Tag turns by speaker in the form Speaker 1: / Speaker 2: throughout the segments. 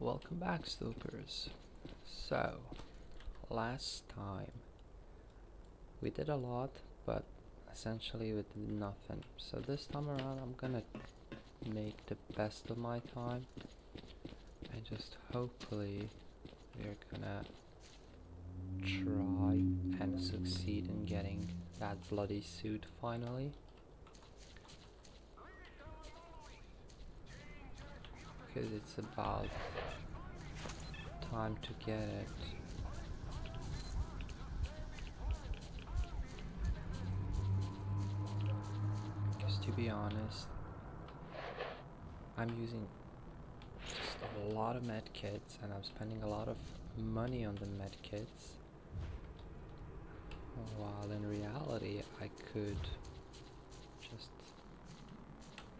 Speaker 1: Welcome back, Stalkers. So, last time we did a lot, but essentially we did nothing. So this time around, I'm gonna make the best of my time, and just hopefully we're gonna try and succeed in getting that bloody suit finally. Because it's about time to get it. Because to be honest, I'm using just a lot of med kits and I'm spending a lot of money on the med kits. While in reality, I could just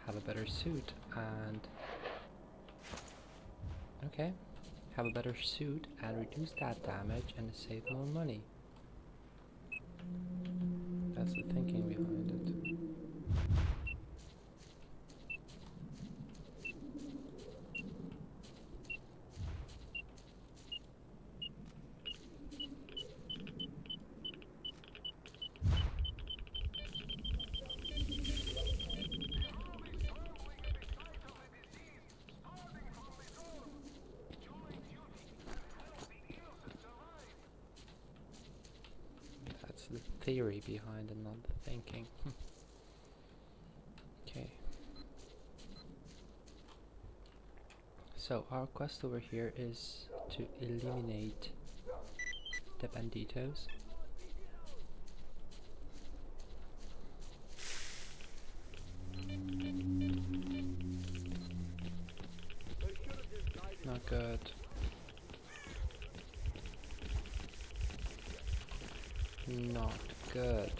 Speaker 1: have a better suit and okay. Have a better suit and reduce that damage and save more money. That's the thinking behind it That's the theory behind and not the thinking. okay. So our quest over here is to eliminate the banditos. Not good. Not good.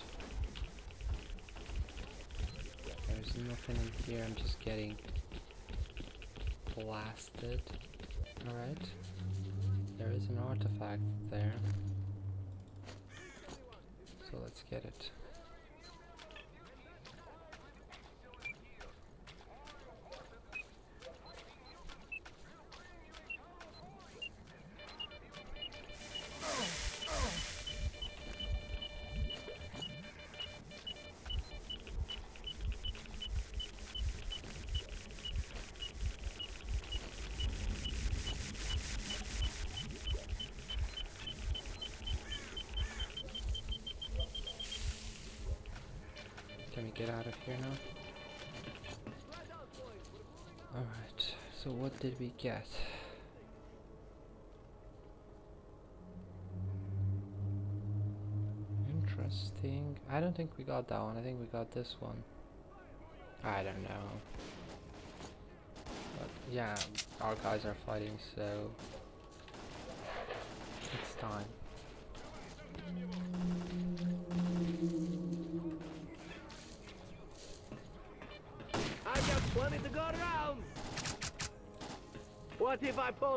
Speaker 1: There's nothing in here, I'm just getting blasted. Alright. There is an artifact there. So let's get it. Can we get out of here now? Alright, so what did we get? Interesting. I don't think we got that one. I think we got this one. I don't know. But yeah, our guys are fighting, so it's time.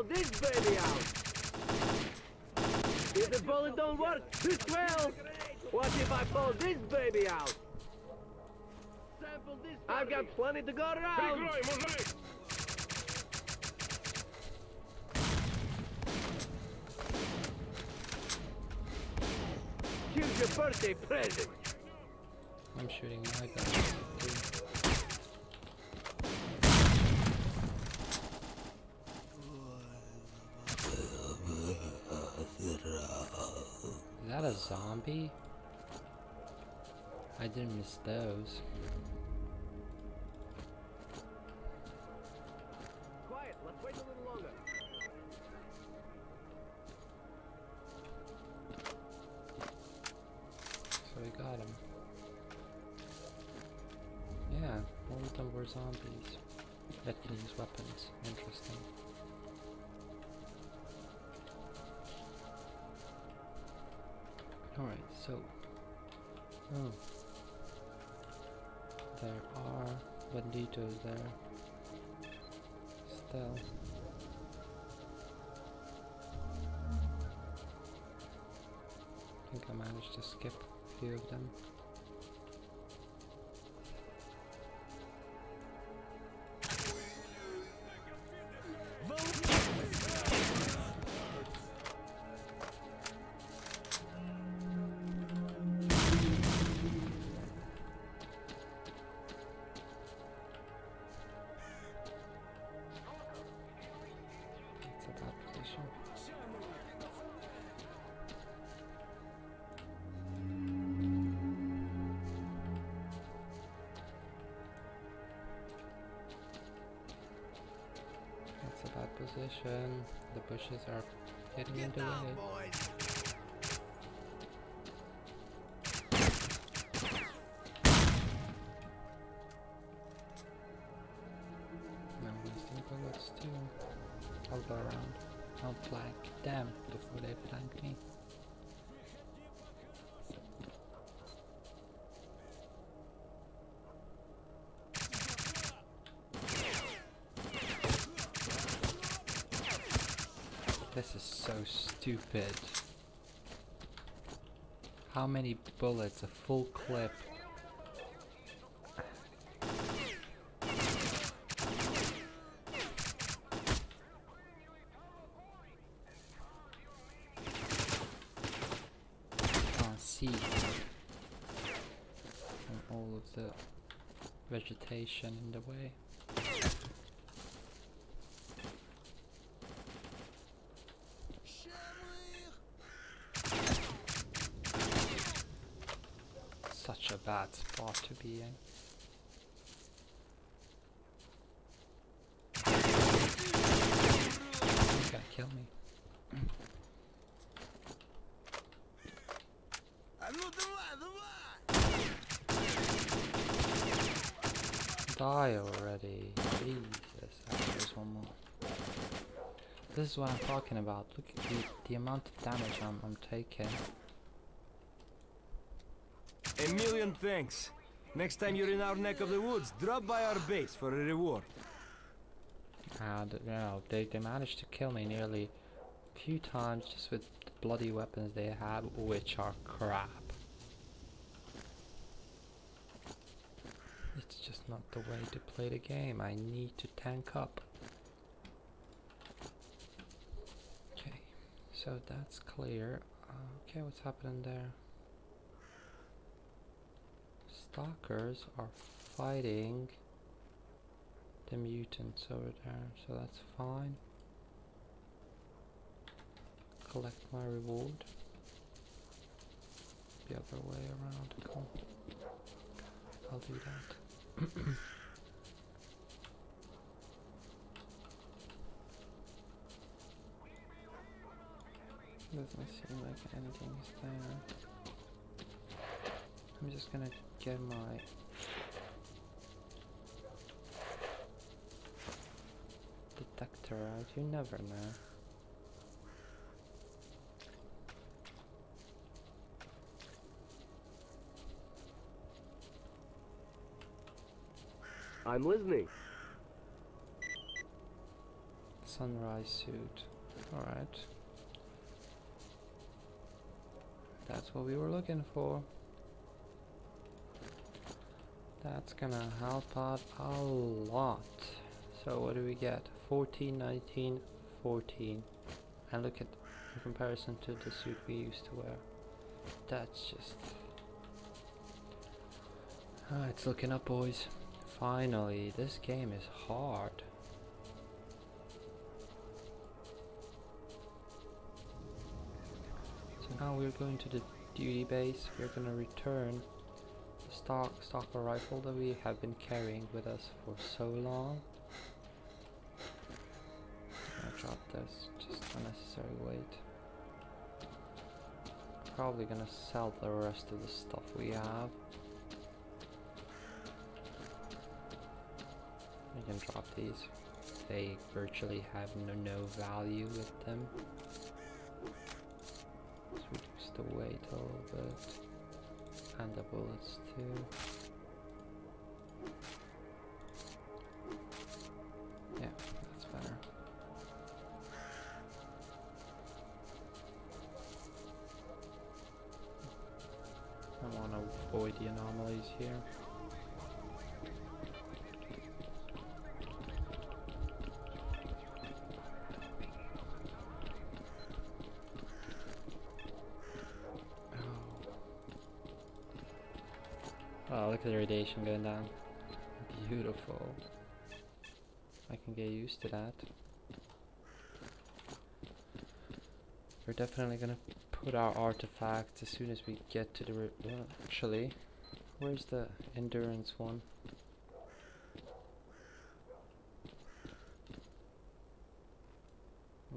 Speaker 2: If this baby out? If the bullet don't work, this will. What if I pull this baby out? I've got plenty to go around. Here's your birthday present.
Speaker 1: I'm shooting my guys. Zombie? I didn't miss those. Position. The bushes are getting in the way. Stupid. How many bullets? A full clip. Can't see. All of the vegetation in the way. Such a bad spot to be in. He's gonna kill me. Die already. Jesus. There's one more. This is what I'm talking about. Look at the, the amount of damage I'm, I'm taking.
Speaker 3: A million thanks. Next time you're in our neck of the woods, drop by our base for a reward.
Speaker 1: And you know, they, they managed to kill me nearly a few times just with the bloody weapons they have, which are crap. It's just not the way to play the game. I need to tank up. Okay, so that's clear. Okay, what's happening there? Stalkers are fighting the mutants over there, so that's fine. Collect my reward. The other way around, cool. I'll do that. Doesn't seem like anything is there. I'm just gonna get my detector out. You never know.
Speaker 2: I'm listening.
Speaker 1: Sunrise suit. Alright. That's what we were looking for. That's gonna help out a lot. So what do we get? 14, 19, 14. And look at in comparison to the suit we used to wear. That's just... Ah, it's looking up boys. Finally, this game is hard. So now we're going to the duty base. We're gonna return stock stalker rifle that we have been carrying with us for so long. I drop this, just unnecessary weight. Probably gonna sell the rest of the stuff we have. We can drop these. They virtually have no, no value with them. Let's reduce the weight a little bit. And the bullets too. Yeah, that's better. I want to avoid the anomalies here. The radiation going down. Beautiful. I can get used to that. We're definitely gonna put our artifacts as soon as we get to the. Well, actually, where's the endurance one?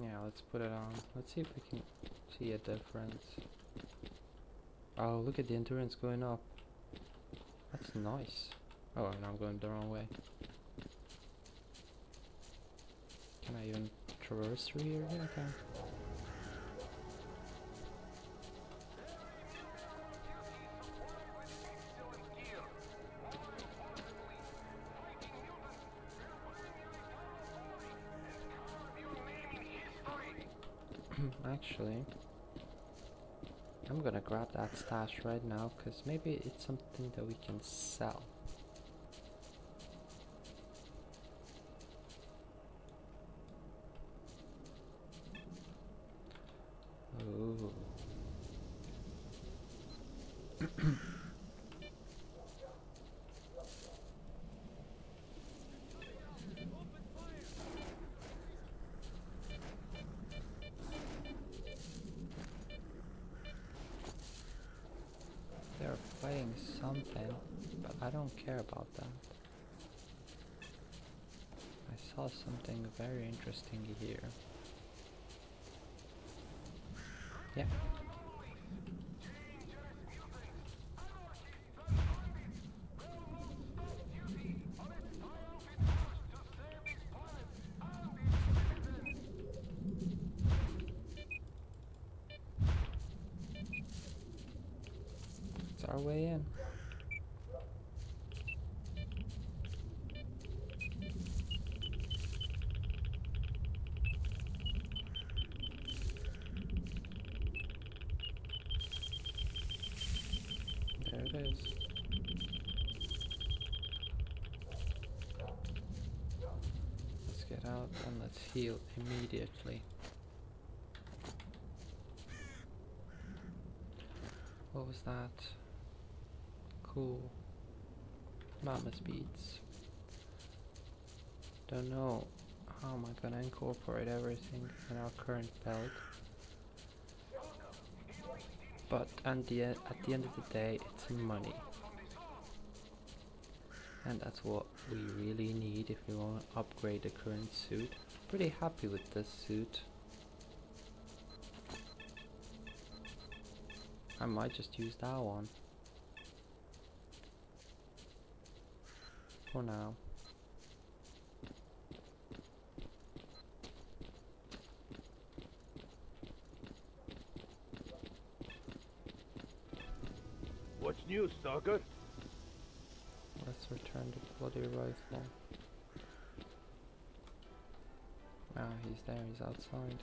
Speaker 1: Yeah, let's put it on. Let's see if we can see a difference. Oh, look at the endurance going up. That's nice. Oh, now I'm going the wrong way. Can I even traverse through here? Yeah, I can. Actually, I'm gonna grab that stash right now because maybe it's something that we can sell. Ooh. They're fighting something, but I don't care about that. I saw something very interesting here. Yeah. It's our way in. There it is. Let's get out and let's heal immediately. What was that? Cool. Mama's beads. Don't know how am I gonna incorporate everything in our current belt. But at the, at the end of the day, it's money. And that's what we really need if we want to upgrade the current suit. Pretty happy with this suit. I might just use that one. For now.
Speaker 2: What's new, stalker?
Speaker 1: Return the bloody rifle. Ah, he's there, he's outside.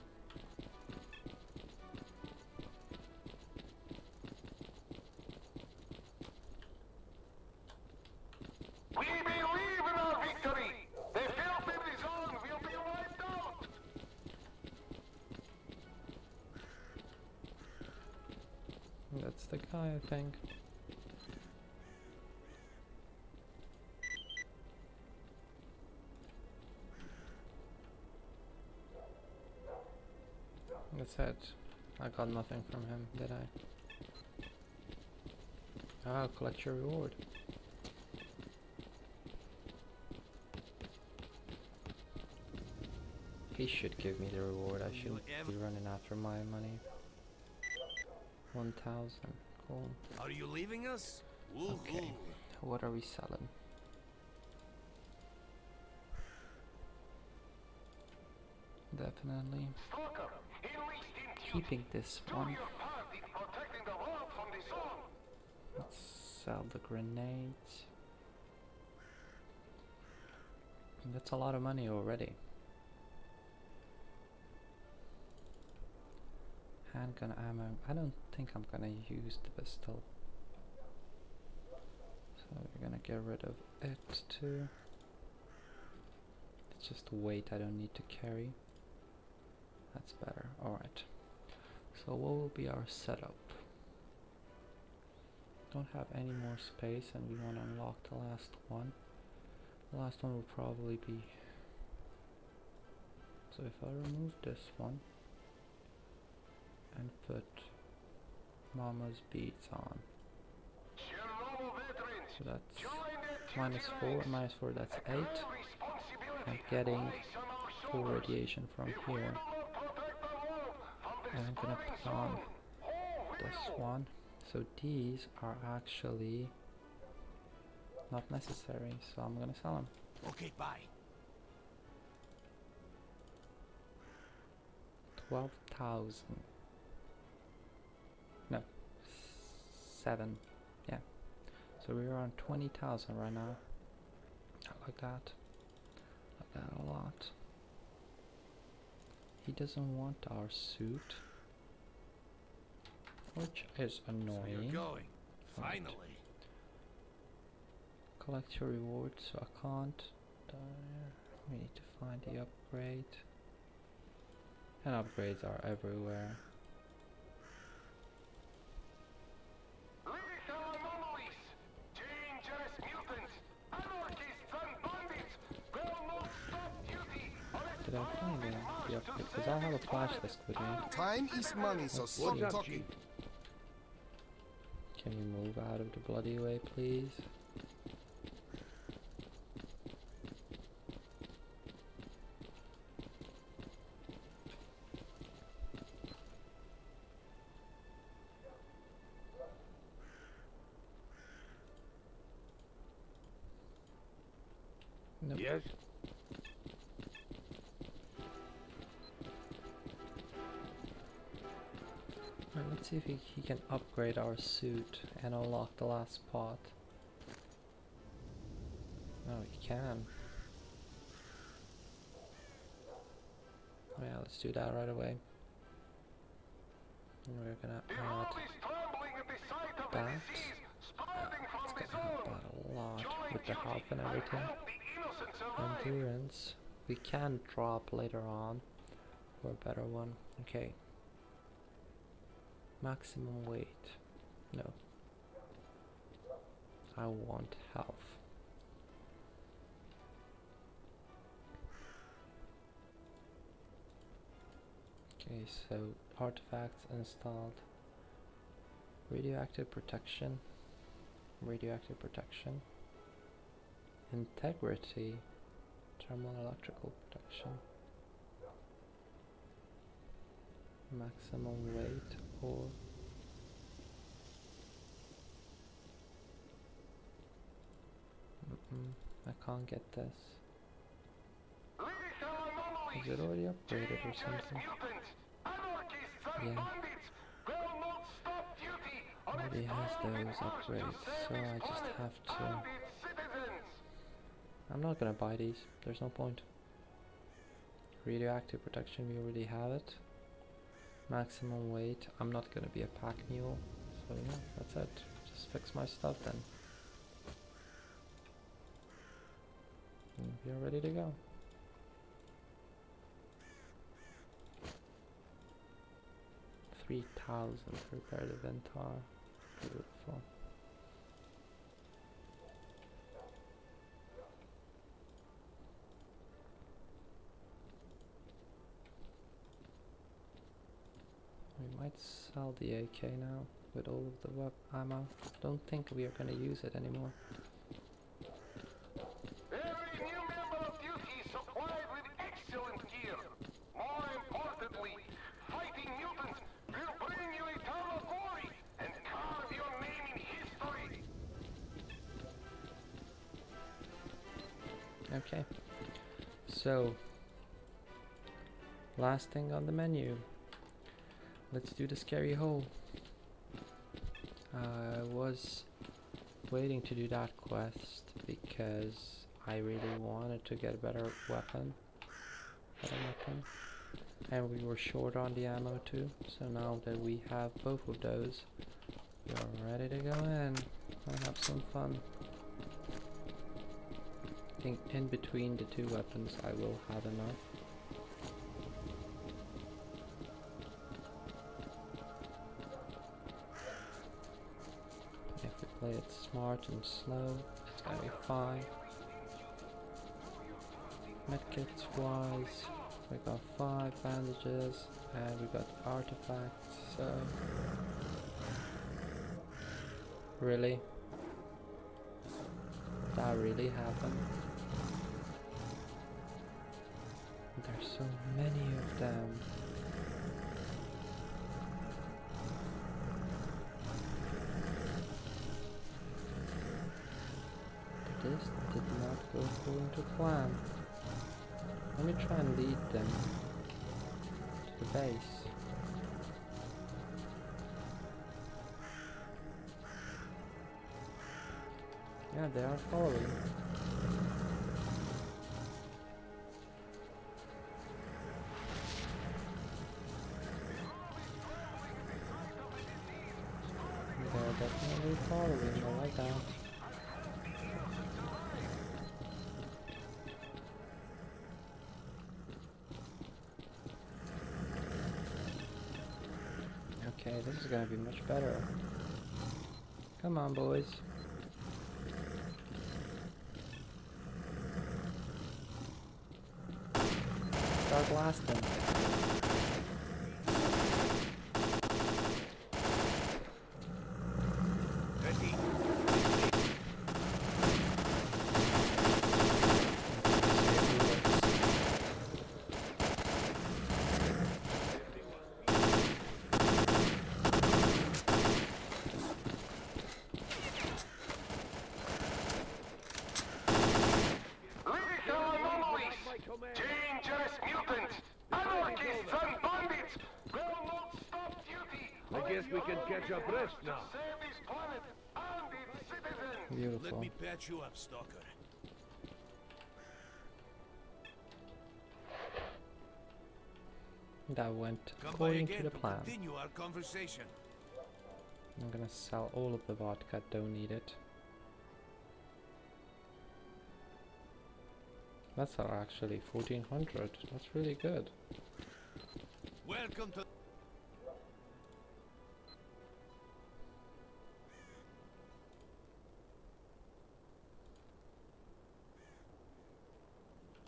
Speaker 1: That's it. I got nothing from him, did I? Ah, collect your reward. He should give me the reward. I should be running after my money. 1000. Cool.
Speaker 3: Are you leaving us?
Speaker 1: Okay. What are we selling? Definitely keeping this one.
Speaker 4: your part in protecting the world from the zone.
Speaker 1: Let's sell the grenades. That's a lot of money already. Handgun ammo. I don't think I'm gonna use the pistol. So we're gonna get rid of it too. It's just weight I don't need to carry. That's better. Alright. So what will be our setup? Don't have any more space and we want to unlock the last one. The last one will probably be so if I remove this one and put Mama's beads on. So that's minus
Speaker 4: duty
Speaker 1: 4, minus 4 that's 8.
Speaker 4: Your
Speaker 1: I'm getting
Speaker 4: lies on our
Speaker 1: 4
Speaker 4: shoulders.
Speaker 1: radiation from here. And I'm gonna put on this one. So these are actually not necessary, so I'm gonna sell them.
Speaker 3: Okay, bye.
Speaker 1: 12,000. No, 7. Yeah. So we're on 20,000 right now. I like that. like that a lot. He doesn't want our suit. Which is
Speaker 3: So
Speaker 1: annoying.
Speaker 3: you're going.
Speaker 1: Right.
Speaker 3: Finally.
Speaker 1: Collect your reward, so I can't. We need to find the upgrade. And upgrades are everywhere. Because I have a flash disk with me.
Speaker 5: Time is money, so stop talking.
Speaker 1: Can you move out of the bloody way, please? Can upgrade our suit and unlock the last spot. Oh, he can. Oh yeah, let's do that right away. And we're gonna add
Speaker 4: world is trembling at the sight of the
Speaker 1: that. It's gonna help out a lot with the health and everything.
Speaker 4: help the innocent survive.
Speaker 1: Endurance. We can drop later on for a better one. Okay. Maximum weight. No. I want health. Okay, so artifacts installed. Radioactive protection. Radioactive protection. Integrity. Thermal electrical protection. Maximum weight or Mm-mm, I can't get this. Is it already upgraded or something?
Speaker 4: mutants, anarchists and
Speaker 1: Yeah.
Speaker 4: bandits will not stop duty unless
Speaker 1: Already has those
Speaker 4: is lost to
Speaker 1: upgrades, so I just have to.
Speaker 4: and its citizens.
Speaker 1: I'm not gonna buy these. There's no point. Radioactive protection, we already have it. Maximum weight. I'm not gonna be a pack mule. So yeah, that's it. Just fix my stuff then. And we are ready to go. Three thousand repair the Ventar. Beautiful. Sell the AK now with all of the web ammo. Don't think we are gonna use it anymore.
Speaker 4: Every new member of duty is supplied with excellent gear. More importantly, fighting mutants will bring you eternal glory and carve your name in history.
Speaker 1: Okay. So, last thing on the menu. Let's do the scary hole. Uh, I was waiting to do that quest because I really wanted to get a better weapon. Better weapon. And we were short on the ammo too. So now that we have both of those, we are ready to go in and have some fun. I think in between the two weapons I will have enough. Smart and slow, it's gonna be fine. Medkits wise, We got five bandages and we got artifacts, so really? That really happened? There's so many of them. According to plan. Let me try and lead them to the base. Yeah, they are following. Come on, boys. Start blasting.
Speaker 3: Ready.
Speaker 4: Lethal anomalies!
Speaker 2: My command.
Speaker 4: Dangerous mutants! Anarchists and bandits! Will not stop duty!
Speaker 2: I guess we can catch our breath now.
Speaker 4: Save this planet and its citizens!
Speaker 1: Beautiful.
Speaker 3: Let me patch you up, Stalker.
Speaker 1: That went
Speaker 3: Come by
Speaker 1: according to the
Speaker 3: to
Speaker 1: plan.
Speaker 3: continue our conversation.
Speaker 1: I'm gonna sell all of the vodka, don't need it. That's actually 1400, that's really good.
Speaker 3: Welcome to.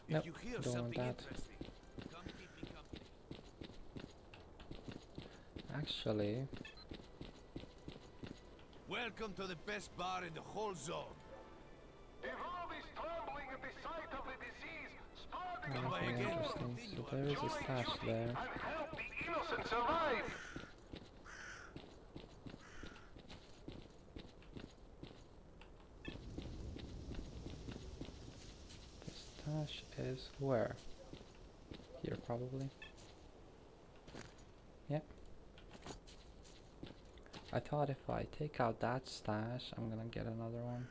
Speaker 1: Nope,
Speaker 3: if you hear
Speaker 1: don't want that.
Speaker 3: interesting, come keep me company.
Speaker 1: Actually,
Speaker 3: Welcome to the best bar in the whole zone.
Speaker 4: The world is trembling at the sight of the disease spreading
Speaker 3: Come by again.
Speaker 1: interesting. So there is a stash there.
Speaker 4: and help the innocent survive!
Speaker 1: The stash is where? Here, probably. Yep. I thought if I take out that stash, I'm gonna get another one.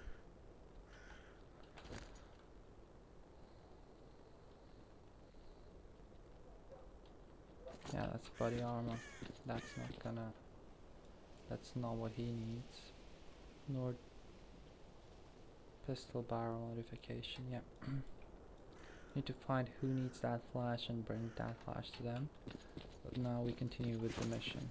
Speaker 1: Yeah, that's body armor. That's not gonna. That's not what he needs. Nor pistol barrel modification. Yep. Need to find who needs that flash and bring that flash to them. But now we continue with the mission.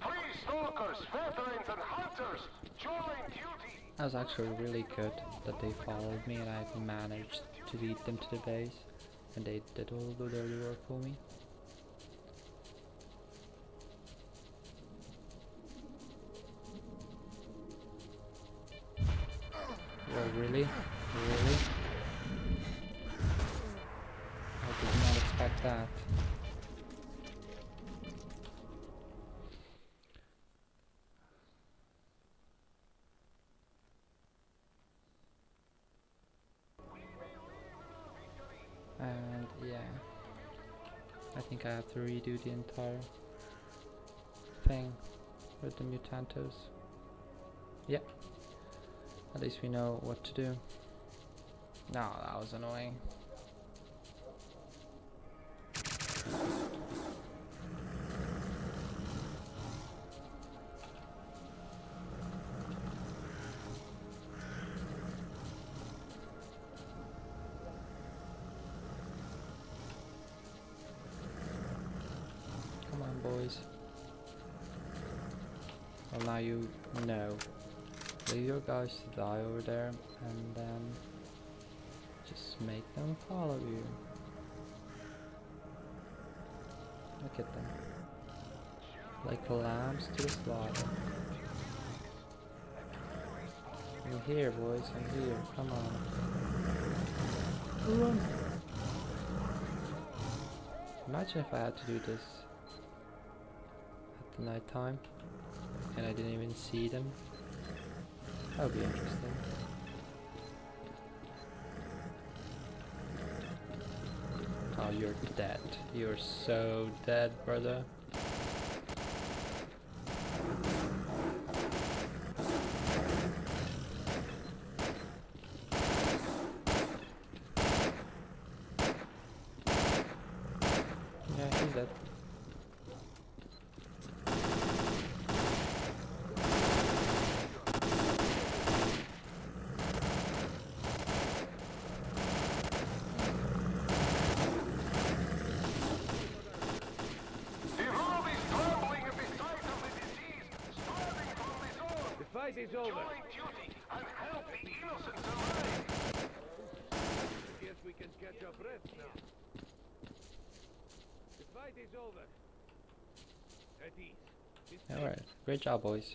Speaker 4: Free stalkers, veterans, and hunters! Join duty!
Speaker 1: That was actually really good that they followed me and I managed to lead them to the base. And they did all the dirty work for me. Well, really? Really? That. And yeah, I think I have to redo the entire thing with the mutantos. Yep. At least we know what to do. No, that was annoying. Guys to die over there, and then just make them follow you. Look at them. Like lambs to the slaughter. I'm here, boys. I'm here. Come on. Run. Imagine if I had to do this at the night time and I didn't even see them. That would be interesting. Oh, you're dead. You're so dead, brother. Yeah, he's dead.
Speaker 4: The world is trembling at the sight of the disease spreading from the zone.
Speaker 2: The fight is over.
Speaker 4: Join duty and help the innocents alive.
Speaker 2: Guess we can catch our breath now. The fight is over. At ease. It's
Speaker 1: Alright, great job, boys.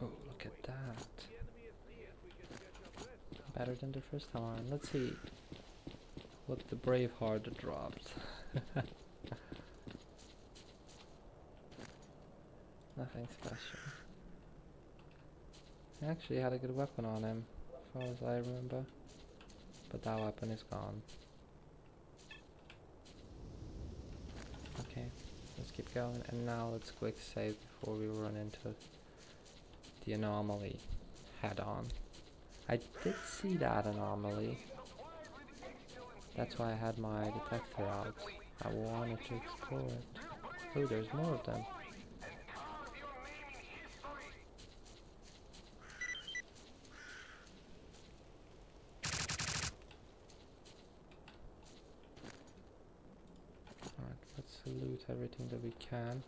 Speaker 1: Oh, look at that. Better than the first time. Let's see what the Braveheart dropped. Nothing special. He actually had a good weapon on him, as far as I remember. But that weapon is gone. Okay, let's keep going. And now let's quick save before we run into the anomaly head on. I did see that anomaly. That's why I had my detector out. I wanted to explore it. Oh, there's more of them. Alright, let's loot everything that we can.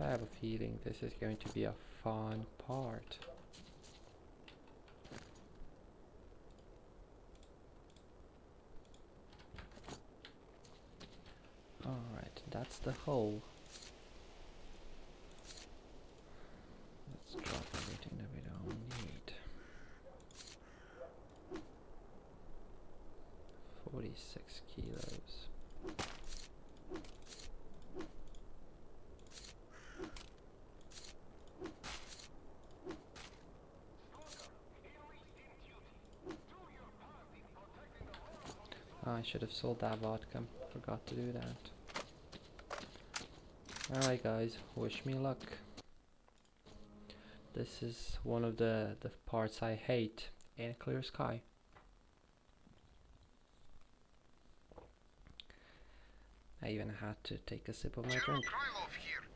Speaker 1: I have a feeling this is going to be a fun part. Alright, that's the hole. Let's drop everything that we don't need. 46 kilos. I should have sold that vodka. Forgot to do that. Alright guys, wish me luck. This is one of the, the parts I hate in Clear Sky. I even had to take a sip of my
Speaker 4: General
Speaker 1: drink.
Speaker 4: Krylov here.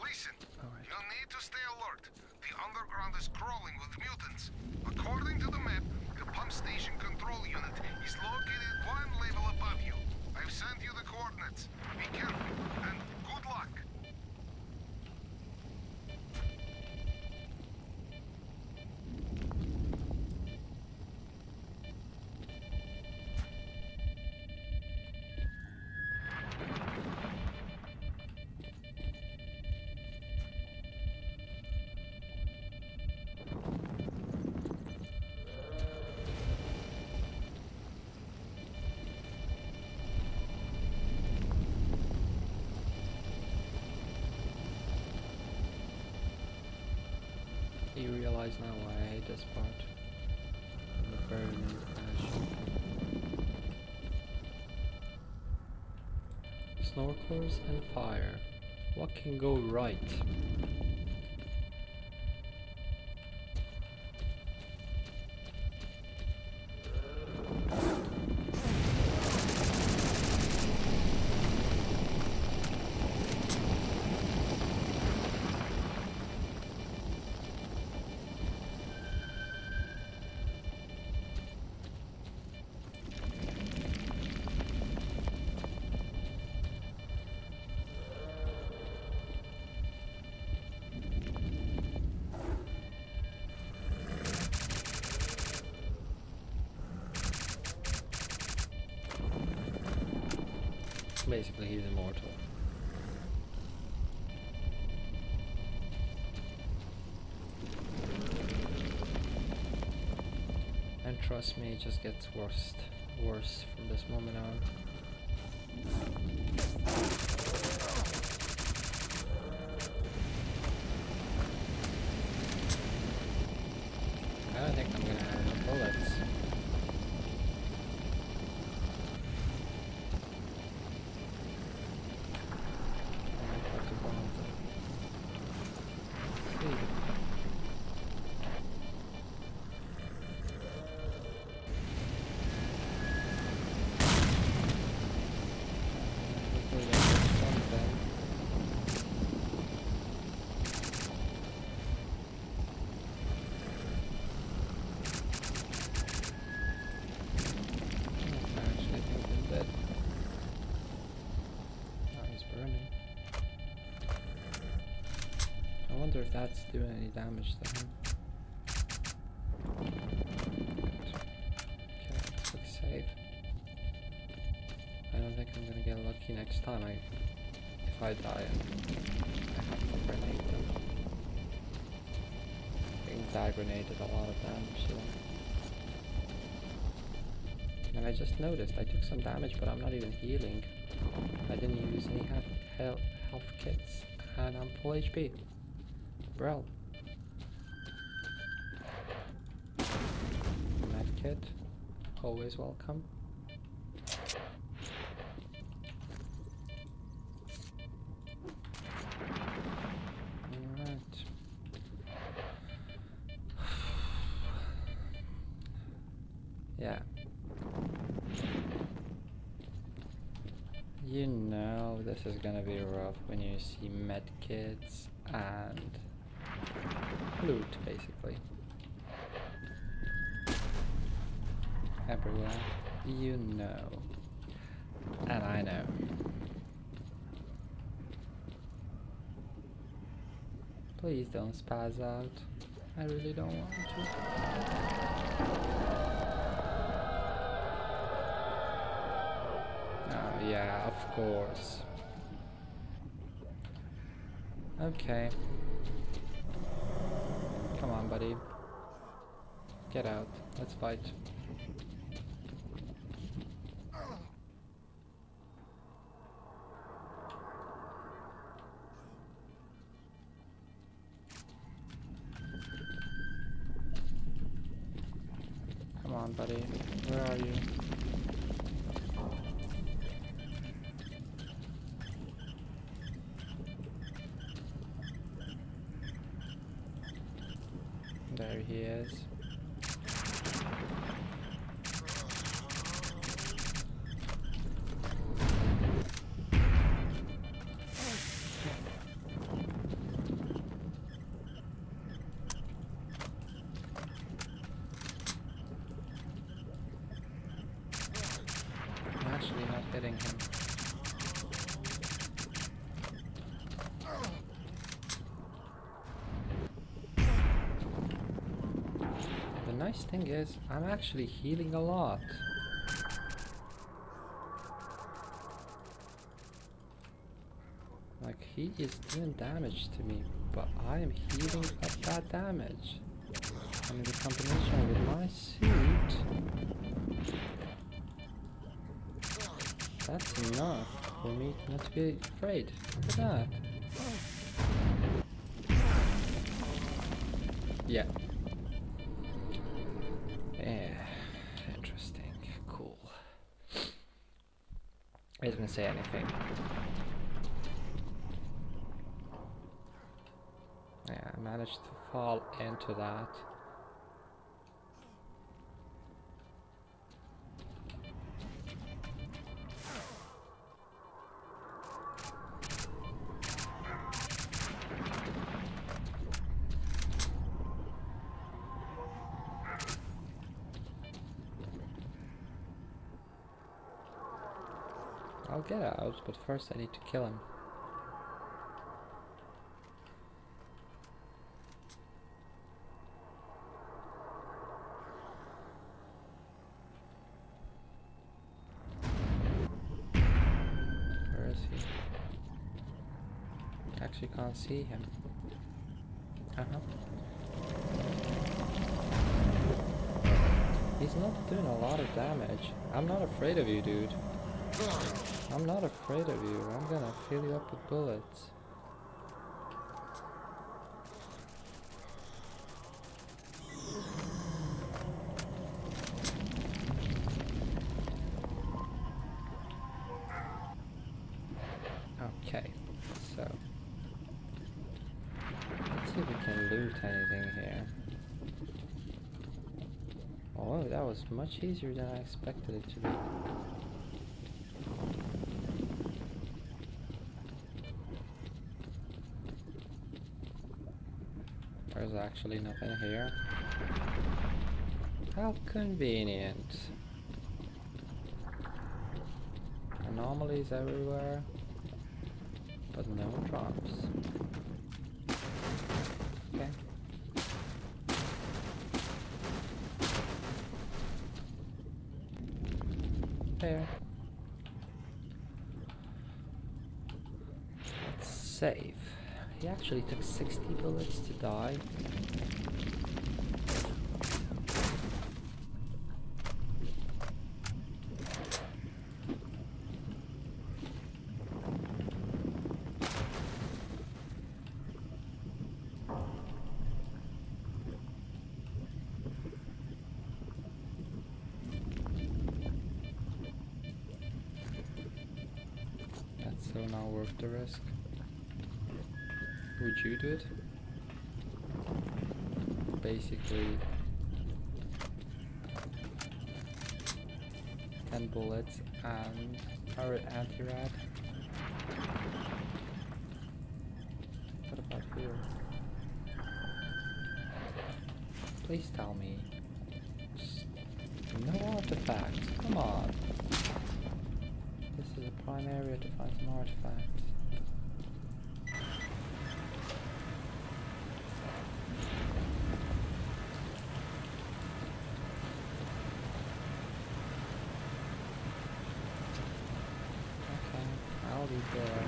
Speaker 4: Listen,
Speaker 1: Alright.
Speaker 4: you need to stay alert. The underground is crawling with mutants. According to the map, the pump station control unit is located
Speaker 1: realize now why I hate this part. The burning passion. Snorkelers and fire. What can go right? Me, it just gets worse, worse from this moment on. That's doing any damage to him. Okay, look safe. I don't think I'm gonna get lucky next time. I, if I die, I have to grenade them. I think die grenade did a lot of damage to them. And I just noticed I took some damage, but I'm not even healing. I didn't use any health, health kits, and I'm full HP. Bro. Medkit. always welcome. Alright. yeah. You know this is gonna be rough when you see medkits and loot basically. Everywhere. You know. And I know. Please don't spaz out. I really don't want to. Oh, yeah, of course. Okay. Come on, buddy. Get out. Let's fight. Come on, buddy. Where are you? There he is. I'm actually not hitting him. The nice thing is, I'm actually healing a lot. Like, he is doing damage to me, but I am healing up that damage. I mean, the combination with my suit, that's enough for me not to be afraid. Look at that. Yeah. Yeah. Say anything. Yeah, I managed to fall into that. But first I need to kill him. Where is he? I actually can't see him. Uh-huh. He's not doing a lot of damage. I'm not afraid of you, dude. I'm not afraid of you. I'm gonna fill you up with bullets. Okay, so let's see if we can loot anything here. Oh, that was much easier than I expected it to be. There's actually nothing here. How convenient. Anomalies everywhere, but no drops. Okay. There. Let's save. He actually took 60 bullets to die. That's so not worth the risk. Would you do it? Basically, 10 bullets and our anti-rad. What about you? Please tell me. Just no artifacts, prime area to find some artifacts. Okay, I'll be there.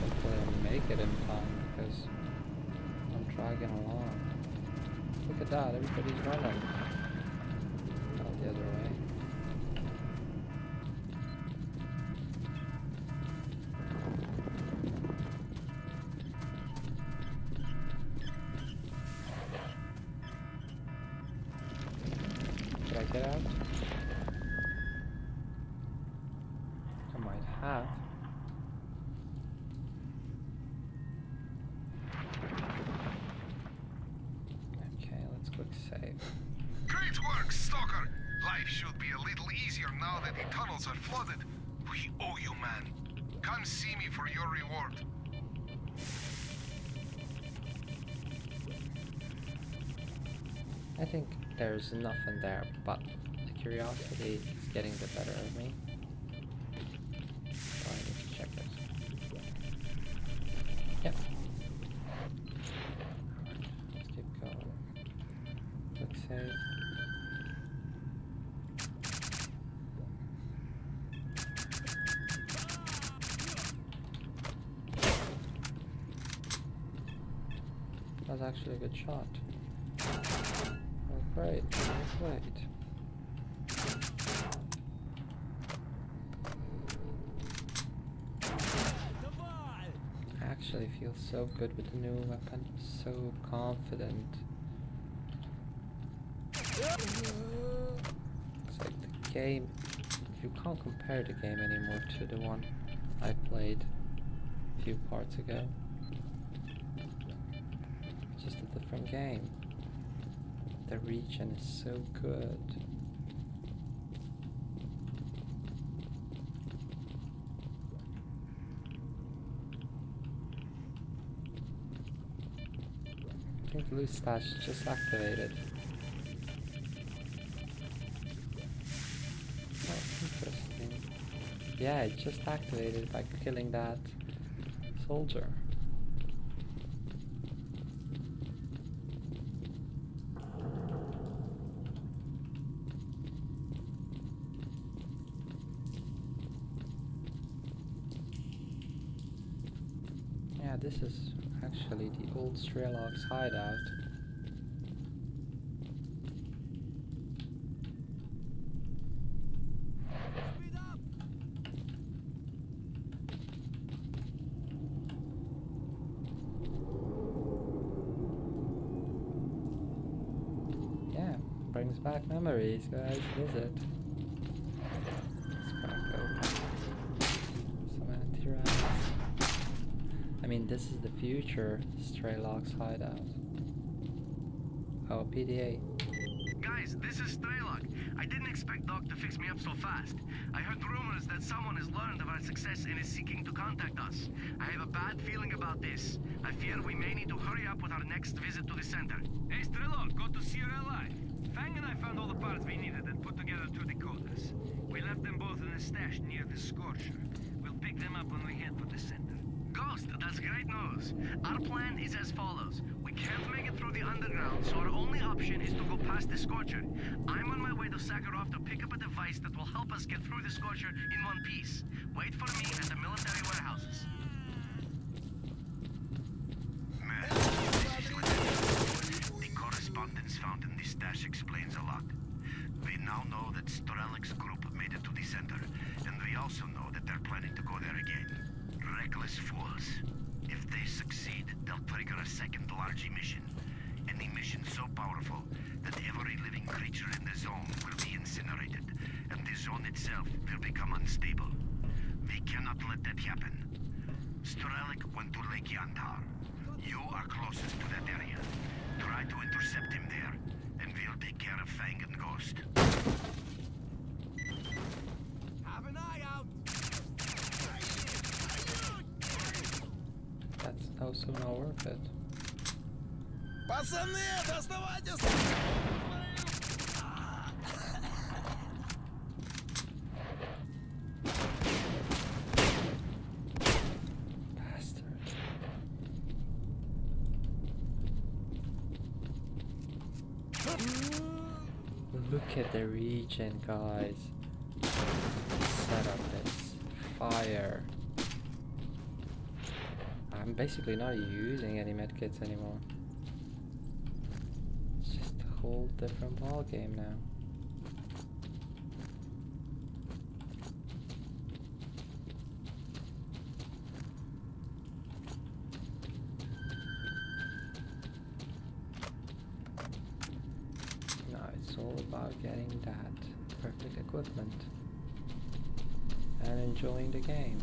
Speaker 1: Hopefully I'll make it in time because I'm dragging along. Look at that, everybody's running. Not the other way. Did I get out? There's nothing there, but the curiosity is getting the better of me. So I need to check this. Yep. Let's keep going. Let's say. That was actually a good shot. Oh, great. Oh, great. I actually feel so good with the new weapon. So confident. It's like the game. You can't compare the game anymore to the one I played a few parts ago. It's just a different game. The region is so good. Loot stash just activated. Oh, interesting. Yeah, it just activated by killing that soldier. this is actually the old Strelok's hideout. Yeah, brings back memories, guys. Visit. Let's crack open some anti-rads. I mean, this is the future Strelok's hideout. Oh, PDA.
Speaker 5: Guys, this is Strelok. I didn't expect Doc to fix me up so fast. I heard rumors that someone has learned of our success and is seeking to contact us. I have a bad feeling about this. I fear we may need to hurry up with our next visit to the center. Hey, Strelok, good to see you're alive. Fang and I found all the parts we needed and put together two decoders. We left them both in a stash near the Scorcher. We'll pick them up when we head for the center. Ghost, that's great news. Our plan is as follows. We can't make it through the underground, so our only option is to go past the Scorcher. I'm on my way to Sakharov to pick up a device that will help us get through the Scorcher in one piece. Wait for me at the military warehouses. Man, this. The correspondence found in the stash explains a lot. We now know that Strelok's group made it to the center, and we also know that they're planning to go there again. Reckless fools. If they succeed, they'll trigger a second large emission. An emission so powerful that every living creature in the zone will be incinerated, and the zone itself will become unstable. We cannot let that happen. Strelok went to Lake Yantar. You are closest to that area. Try to intercept him there, and we'll take care of Fang and Ghost.
Speaker 3: Have an eye out!
Speaker 1: That's also not worth it.
Speaker 6: Пацаны, доставайте
Speaker 1: Bastard. Look at the region, guys. Setup is fire. I'm basically not using any medkits anymore. It's just a whole different ball game now. Now it's all about getting that perfect equipment and enjoying the game.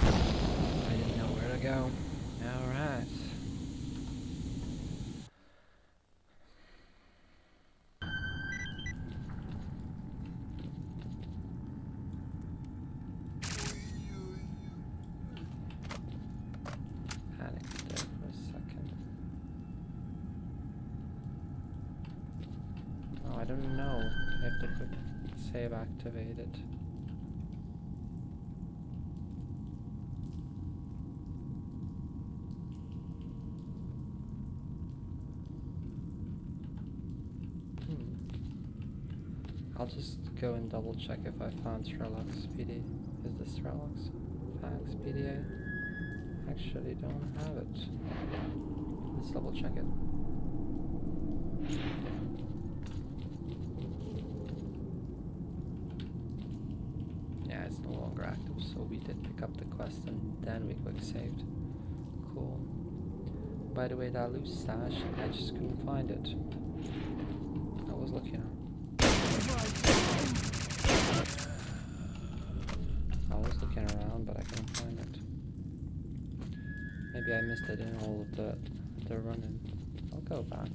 Speaker 1: I didn't know where to go. Alright. Panicked there for a second. Oh, I don't know if the quick save Hmm. I'll just go and double check if I found Strelok's PD. Is this Strelok's Fang's PDA? Actually don't have it. Let's double check it. Yeah, it's no longer active, so we did pick up the quest and then we quick saved. Cool. By the way, that loose stash, I just couldn't find it. I was looking. I was looking around, but I couldn't find it. Maybe I missed it in all of the the running. I'll go back.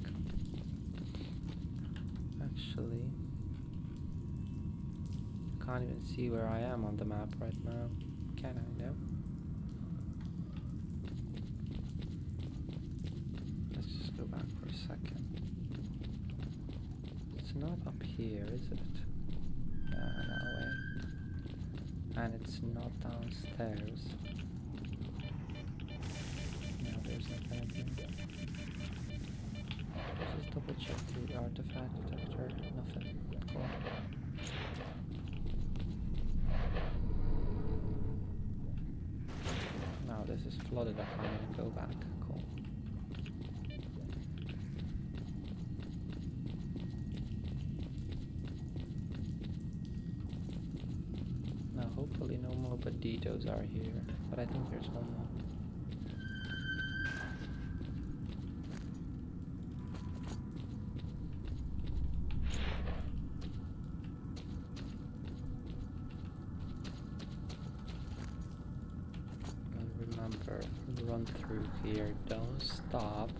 Speaker 1: Actually, I can't even see where I am on the map right now. Can I? No. Let's just go back for a second. It's not up here, is it? No, that way. And it's not downstairs. No, there's nothing up here. Let's just double check the artifact detector. Nothing. Cool. Now this is flooded. I can't even go back. Cool. Now hopefully no more banditos are here, but I think there's one more. And remember, run through here, don't stop,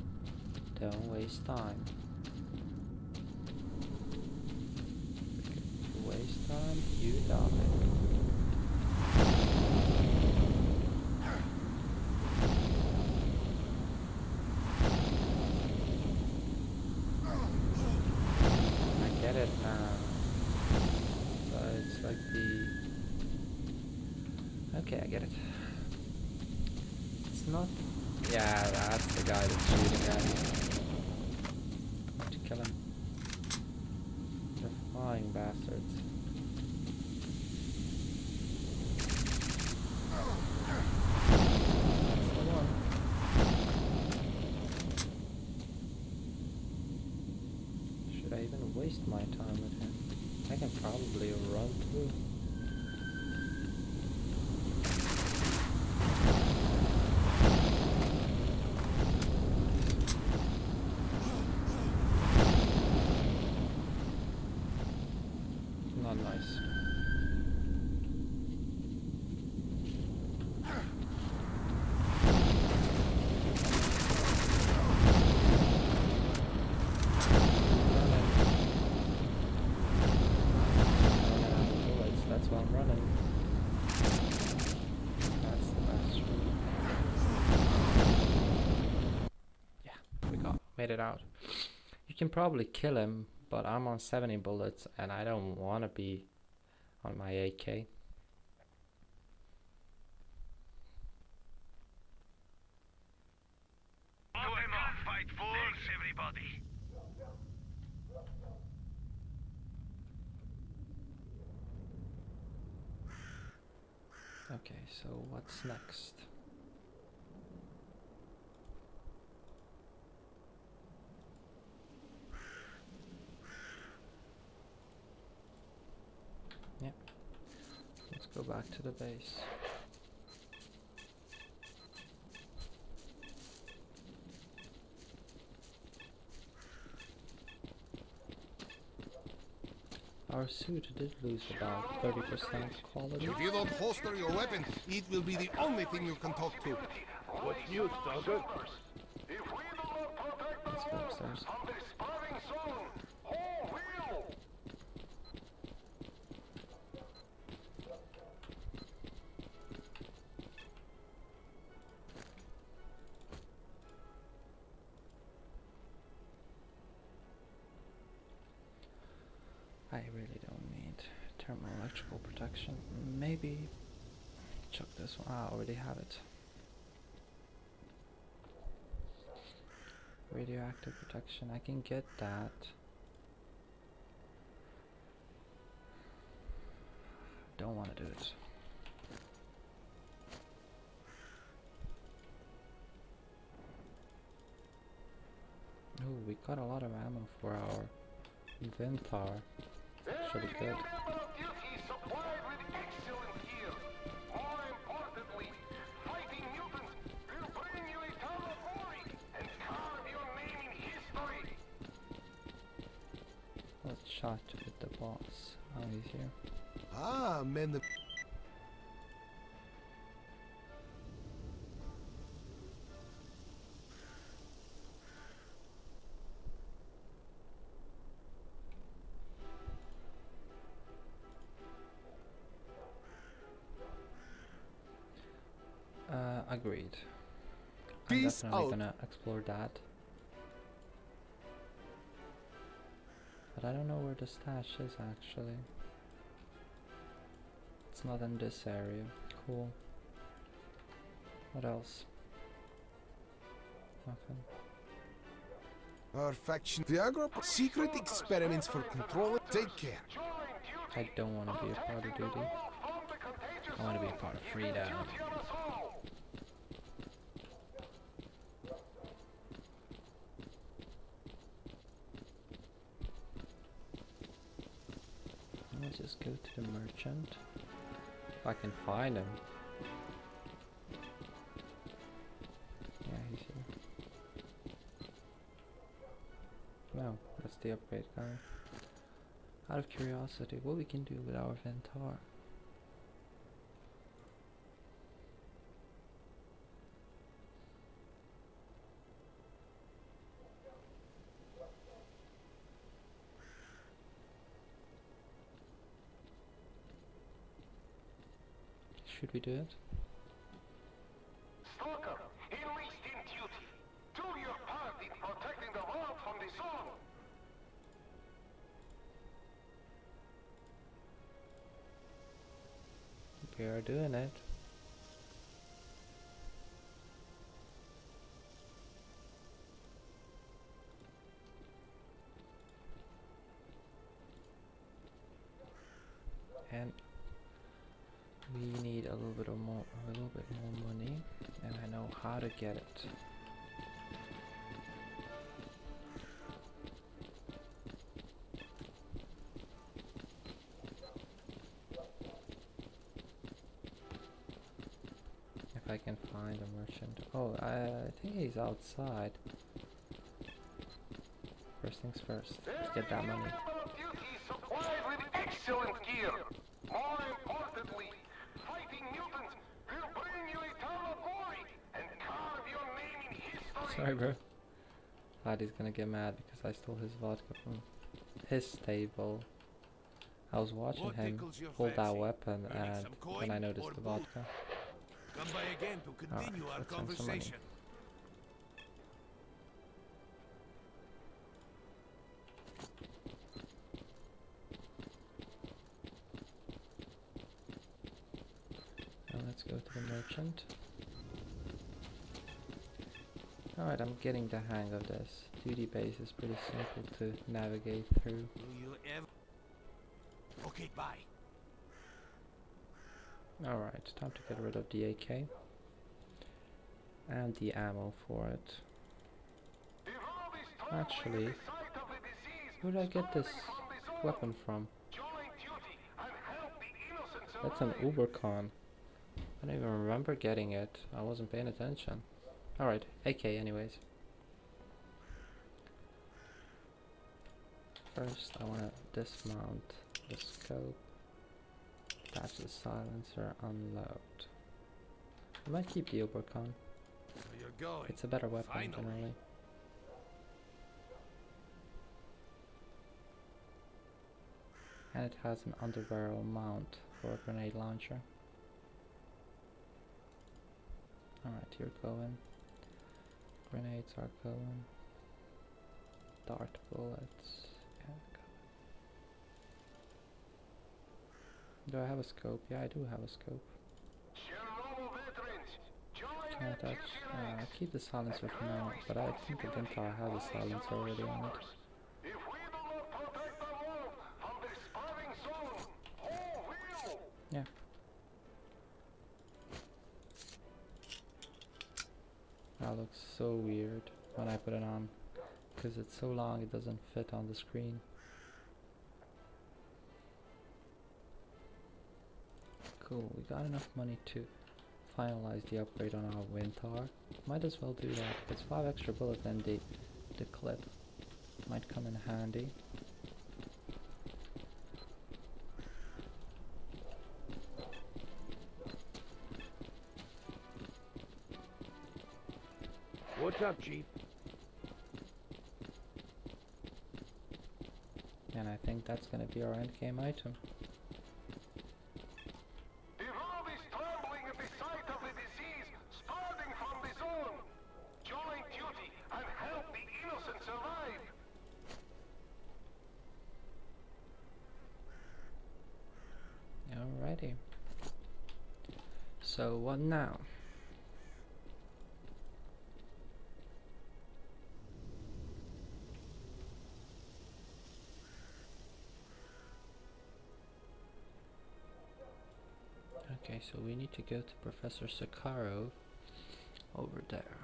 Speaker 1: don't waste time. Waste time, you die. I get it now. So it's like the. Okay, I get it. It's not. Yeah, that's the guy that's shooting at you. Have to kill him. They're flying bastards. That's the one. Should I even waste my time with him? I can probably run through. Not nice. Running out of bullets, That's why I'm running. That's the bastard. Yeah, we got it out. You can probably kill him, but I'm on 70 bullets and I don't want to be on my AK. Okay, so what's next? Yep. Let's go back to the base. Our suit did lose about 30% quality.
Speaker 6: If you don't holster your weapon, it will be the only thing you can talk to.
Speaker 2: What's new, Stalker?
Speaker 4: If we do not protect
Speaker 1: Let's
Speaker 4: the
Speaker 1: go
Speaker 4: moon
Speaker 1: upstairs. Already have it. Radioactive protection. I can get that. Don't want to do it. Oh, we got a lot of ammo for our Vintar. Should
Speaker 4: be
Speaker 1: good. Let's chat with the boss. Oh, he's here.
Speaker 6: Ah, men.
Speaker 1: Uh, agreed.
Speaker 6: Peace
Speaker 1: I'm definitely
Speaker 6: out.
Speaker 1: gonna explore that. But I don't know where the stash is actually. It's not in this area. Cool. What else? Nothing.
Speaker 6: Perfection. faction, Viagra, secret experiments for control. Take care.
Speaker 1: I don't want to be a part of duty. I want to be a part of freedom. Let's just go to the merchant. If I can find him. Yeah, he's here. No, that's the upgrade guy. Out of curiosity, what we can do with our Vintar? Should we do it?
Speaker 4: Stalker, enlist in duty. Do your part in protecting the world from the.
Speaker 1: We are doing it. If I can find a merchant. Oh, I, I think he's outside. First things first. Let's get that money.
Speaker 4: Level of duty supplied with excellent gear. More importantly, fighting mutants will bring you eternal glory and carve your name in history.
Speaker 1: Sorry, bro. Thought he's gonna get mad because I stole his vodka from his stable. I was watching
Speaker 6: What
Speaker 1: him
Speaker 6: tickles your
Speaker 1: hold that weapon
Speaker 6: Earning
Speaker 1: and then I noticed the vodka.
Speaker 6: Come by again to continue our
Speaker 1: let's send some money.
Speaker 6: conversation.
Speaker 1: Now let's go to the merchant. Alright, I'm getting the hang of this. Duty base is pretty simple to navigate through.
Speaker 6: Do you ever? Okay, bye.
Speaker 1: Alright, time to get rid of the AK. And the ammo for it.
Speaker 4: The world is trembling at
Speaker 1: Actually,
Speaker 4: the sight of the disease
Speaker 1: where did I get this
Speaker 4: spreading from the zone.
Speaker 1: weapon from?
Speaker 4: Join duty and help the innocent
Speaker 1: That's an. Ubercon. I don't even remember getting it. I wasn't paying attention. Alright, AK anyways. First, I want to dismount the scope, attach the silencer, unload. I might keep the Ubercon.
Speaker 6: So you're going.
Speaker 1: It's a better weapon
Speaker 6: Finally.
Speaker 1: generally. And it has an underbarrel mount for a grenade launcher. Alright, you're going. Grenades are going. Dart bullets. Do I have a scope? Yeah, I do have a scope.
Speaker 4: Chernobyl veterans, join
Speaker 1: Can't touch. Uh, keep the silencer for now, but I think the Vintar has a silencer already on it. That looks so weird when I put it on because it's so long it doesn't fit on the screen. Cool, we got enough money to finalize the upgrade on our Vintar. Might as well do that because 5 extra bullets and the, the clip might come in handy.
Speaker 2: What's up, Chief?
Speaker 1: And I think that's gonna be our endgame item. So we need to go to Professor Sakharov over there.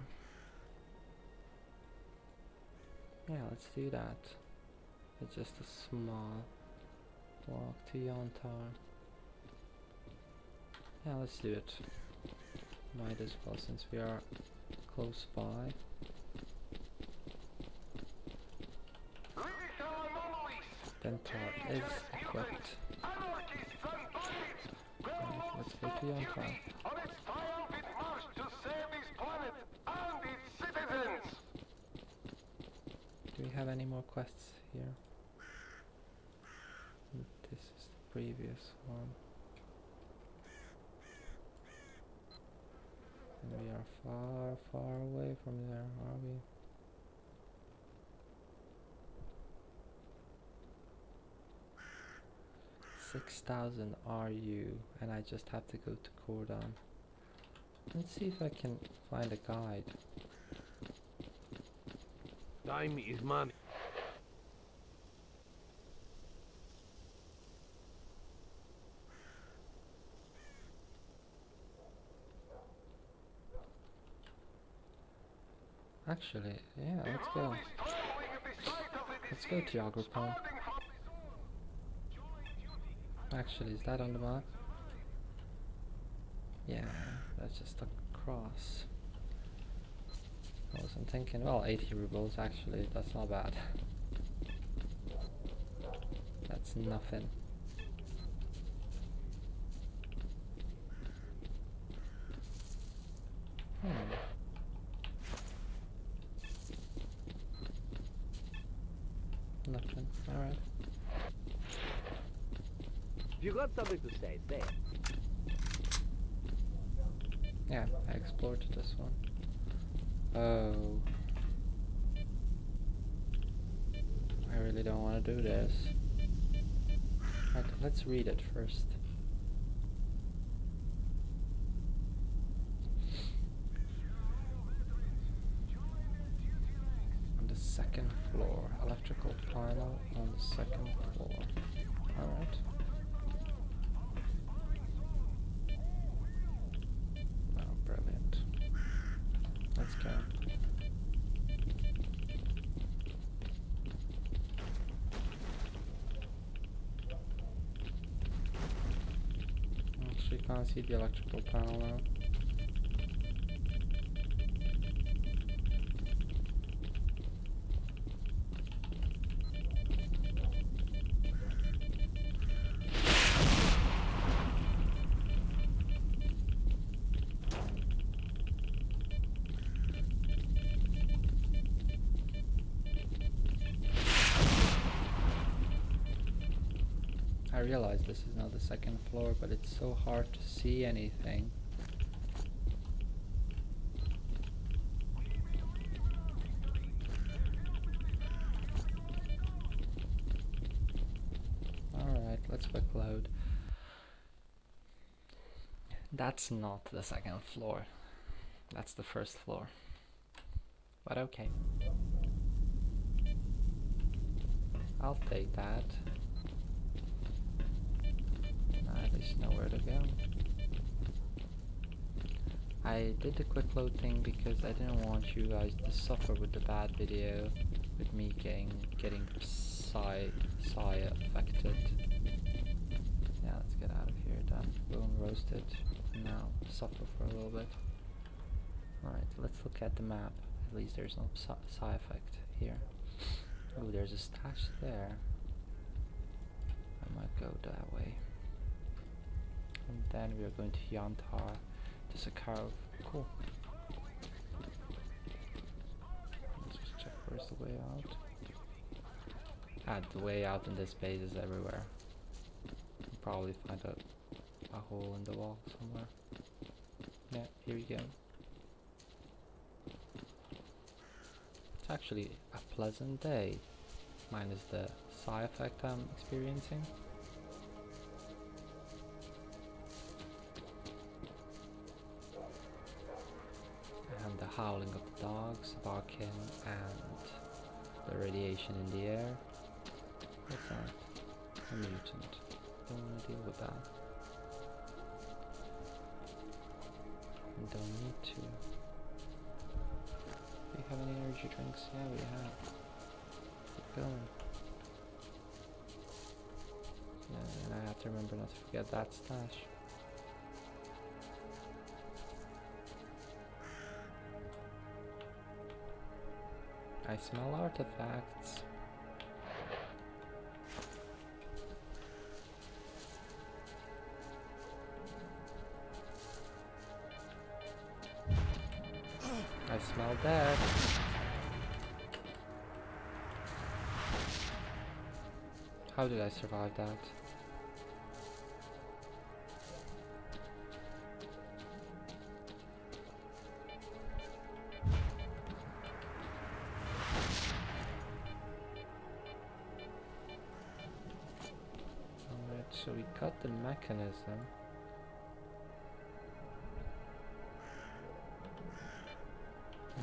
Speaker 1: Yeah, let's do that. It's just a small walk to Yantar. Yeah, let's do it. Might as well since we are close by. Vintar is equipped. Go to Yantar.
Speaker 4: on its triumphant march to save this planet and its citizens!
Speaker 1: Do we have any more quests here? This is the previous one. And we are far, far away from there, are we? Six thousand RU, and I just have to go to Cordon. Let's see if I can find a guide.
Speaker 2: Time is money.
Speaker 1: Actually, yeah, let's go. Let's go to Yagurpon. Actually, is that on the map? Yeah, that's just a cross. I wasn't thinking, well, 80 rubles actually, that's not bad. That's nothing. Hmm. Nothing. Alright.
Speaker 2: If you got it.
Speaker 1: Yeah, I explored this one. Oh. I really don't want to do this. Right, let's read it first. On the second floor, electrical panel on the second floor. Alright. Oh, brilliant. Let's go. Actually, can't see the electrical panel I realize this is not the second floor, but it's so hard to see anything. Alright, let's quick load. That's not the second floor. That's the first floor. But okay. I'll take that. I at least know where to go. I did the quick load thing because I didn't want you guys to suffer with the bad video with me getting getting psi psi affected. Yeah, let's get out of here then. Bone roasted. Now suffer for a little bit. Alright, let's look at the map. At least there's no psi effect here. Oh, there's a stash there. I might go that way. And then we are going to Yantar, to Sakharov. Cool. Let's just check where's the way out. Ah, the way out in this base is everywhere. You'll probably find a, a hole in the wall somewhere. Yeah, here we go. It's actually a pleasant day, minus the side effect I'm experiencing. Howling of the dogs barking and the radiation in the air. What's that? A mutant. Don't want to deal with that. don't need to. Do you have any energy drinks? Yeah, we have. Keep going. Yeah, and I have to remember not to forget that stash. I smell artifacts. I smell death. How did I survive that? Mechanism.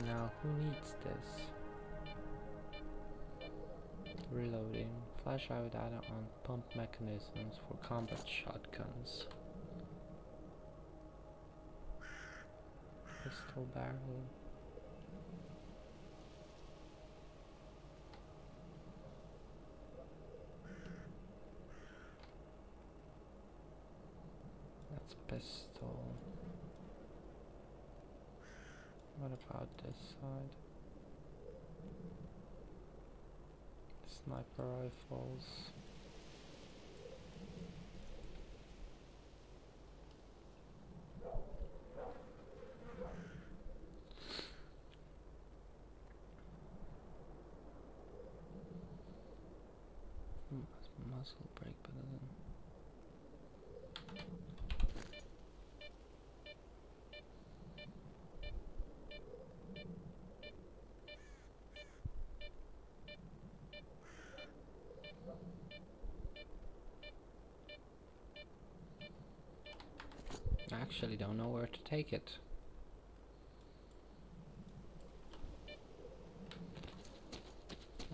Speaker 1: Now, who needs this? Reloading. Flash out data on pump mechanisms for combat shotguns. Pistol barrel. That's pistol. What about this side? Sniper rifles. Hmm, Muzzle brake better than I actually don't know where to take it.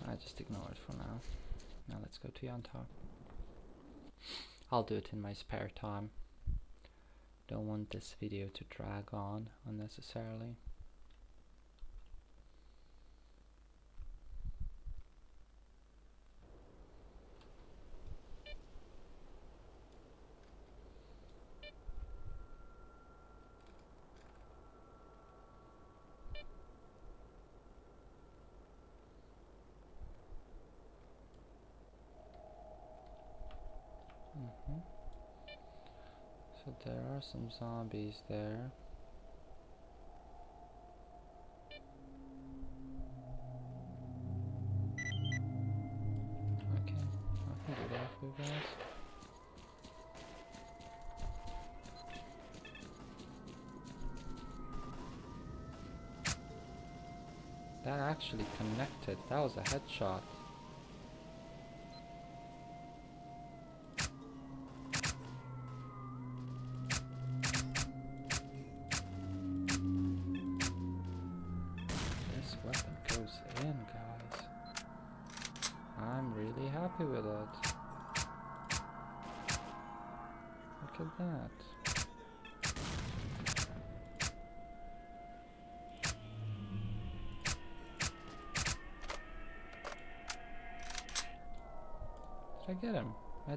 Speaker 1: I just ignore it for now. Now let's go to Yantar. I'll do it in my spare time. Don't want this video to drag on unnecessarily. Mhm. So there are some zombies there. Okay, I can do that you guys. That actually connected. That was a headshot.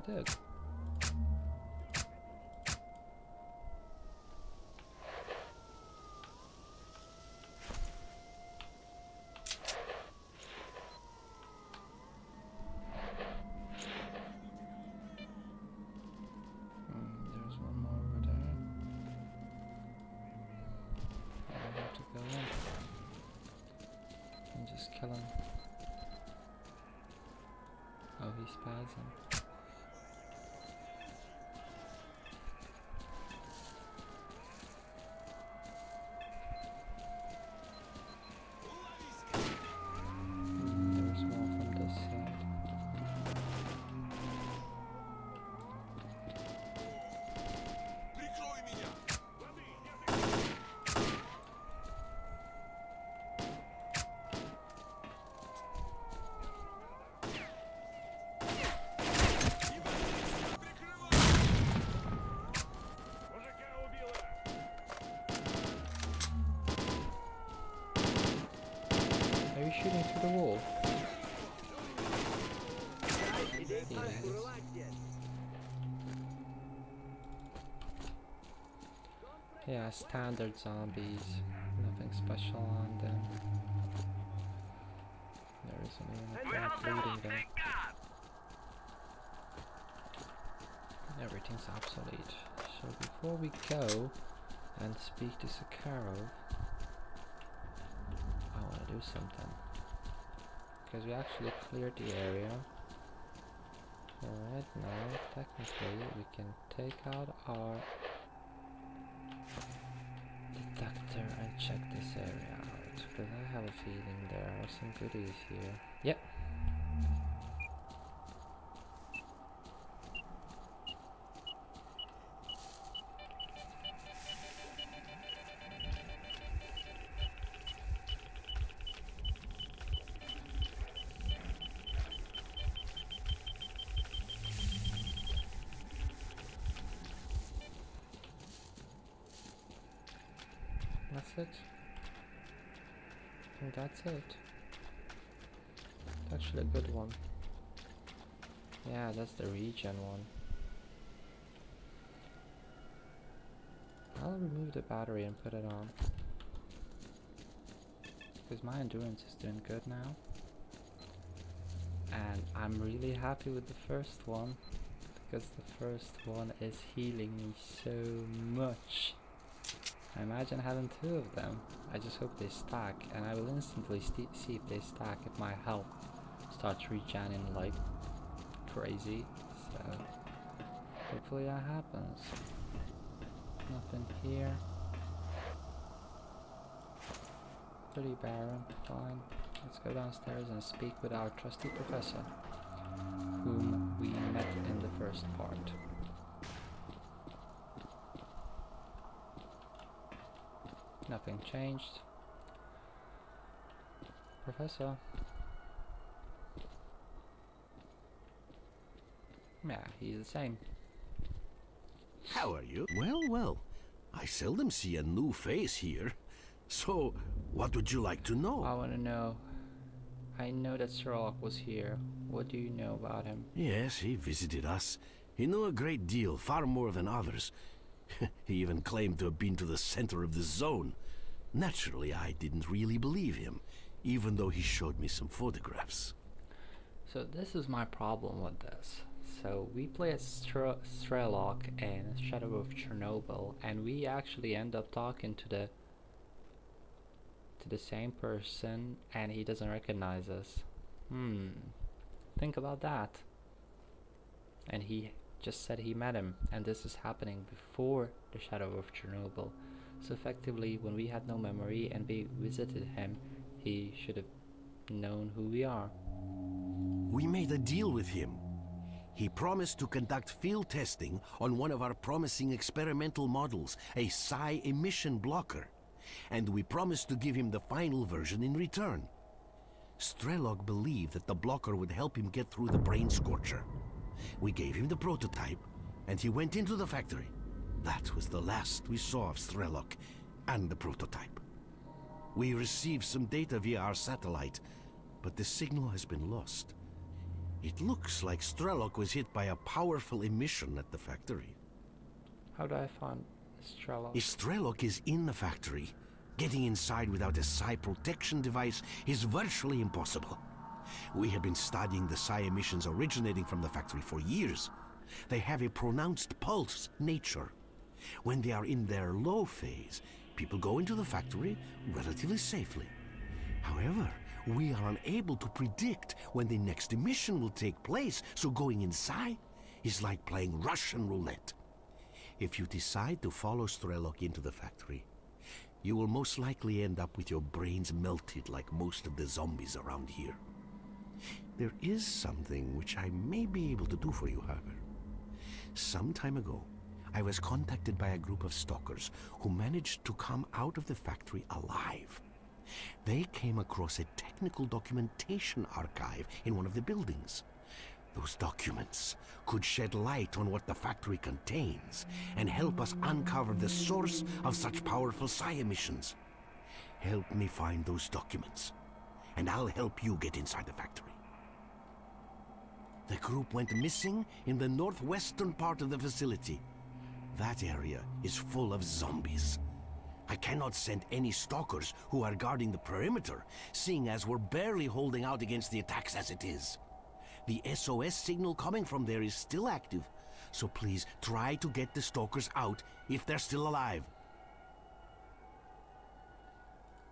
Speaker 1: Did. Yeah, standard zombies. Nothing special on them. There isn't even a
Speaker 5: them
Speaker 1: looting them. Everything's obsolete. So before we go and speak to Sakharov, I want to do something. Because we actually cleared the area. So right now, technically, we can take out our check this area out. Because I have a feeling there are some goodies here. Yep. That's it. Actually a good one. Yeah, that's the regen one. I'll remove the battery and put it on. Because my endurance is doing good now. And I'm really happy with the first one. Because the first one is healing me so much. I imagine having two of them. I just hope they stack, and I will instantly st see if they stack if my health starts regenerating like crazy. So hopefully that happens. Nothing here. Pretty barren. Fine. Let's go downstairs and speak with our trusty professor, whom we met in the first part. Nothing changed. Professor. Yeah, he's the same.
Speaker 7: How are you? Well, well. I seldom see a new face here. So, what would you like to know?
Speaker 1: I want to know. I know that Strelok was here. What do you know about him?
Speaker 7: yes, he visited us. He knew a great deal, far more than others. he even claimed to have been to the center of the zone. Naturally, I didn't really believe him, even though he showed me some photographs.
Speaker 1: So this is my problem with this. So we play as Str- Strelok in Shadow of Chernobyl, and we actually end up talking to the to the same person, and he doesn't recognize us. Hmm. Think about that. And he just said he met him, and this is happening before the Shadow of Chernobyl. So effectively, when we had no memory and we visited him, he should have known who we are.
Speaker 7: We made a deal with him. He promised to conduct field testing on one of our promising experimental models, a psi emission blocker. And we promised to give him the final version in return. Strelok believed that the blocker would help him get through the brain scorcher. We gave him the prototype, and he went into the factory. That was the last we saw of Strelok and the prototype. We received some data via our satellite, but the signal has been lost. It looks like Strelok was hit by a powerful emission at the factory.
Speaker 1: How do I find Strelok?
Speaker 7: If Strelok is in the factory, getting inside without a psi protection device is virtually impossible. We have been studying the psi emissions originating from the factory for years. They have a pronounced pulse nature. When they are in their low phase, people go into the factory relatively safely. However, we are unable to predict when the next emission will take place, so going inside is like playing Russian roulette. If you decide to follow Strelok into the factory, you will most likely end up with your brains melted like most of the zombies around here. There is something which I may be able to do for you, however. Some time ago, I was contacted by a group of stalkers who managed to come out of the factory alive. They came across a technical documentation archive in one of the buildings. Those documents could shed light on what the factory contains and help us uncover the source of such powerful psi emissions. Help me find those documents, and I'll help you get inside the factory. The group went missing in the northwestern part of the facility. That area is full of zombies. I cannot send any stalkers who are guarding the perimeter, seeing as we're barely holding out against the attacks as it is. The SOS signal coming from there is still active, so please try to get the stalkers out if they're still alive.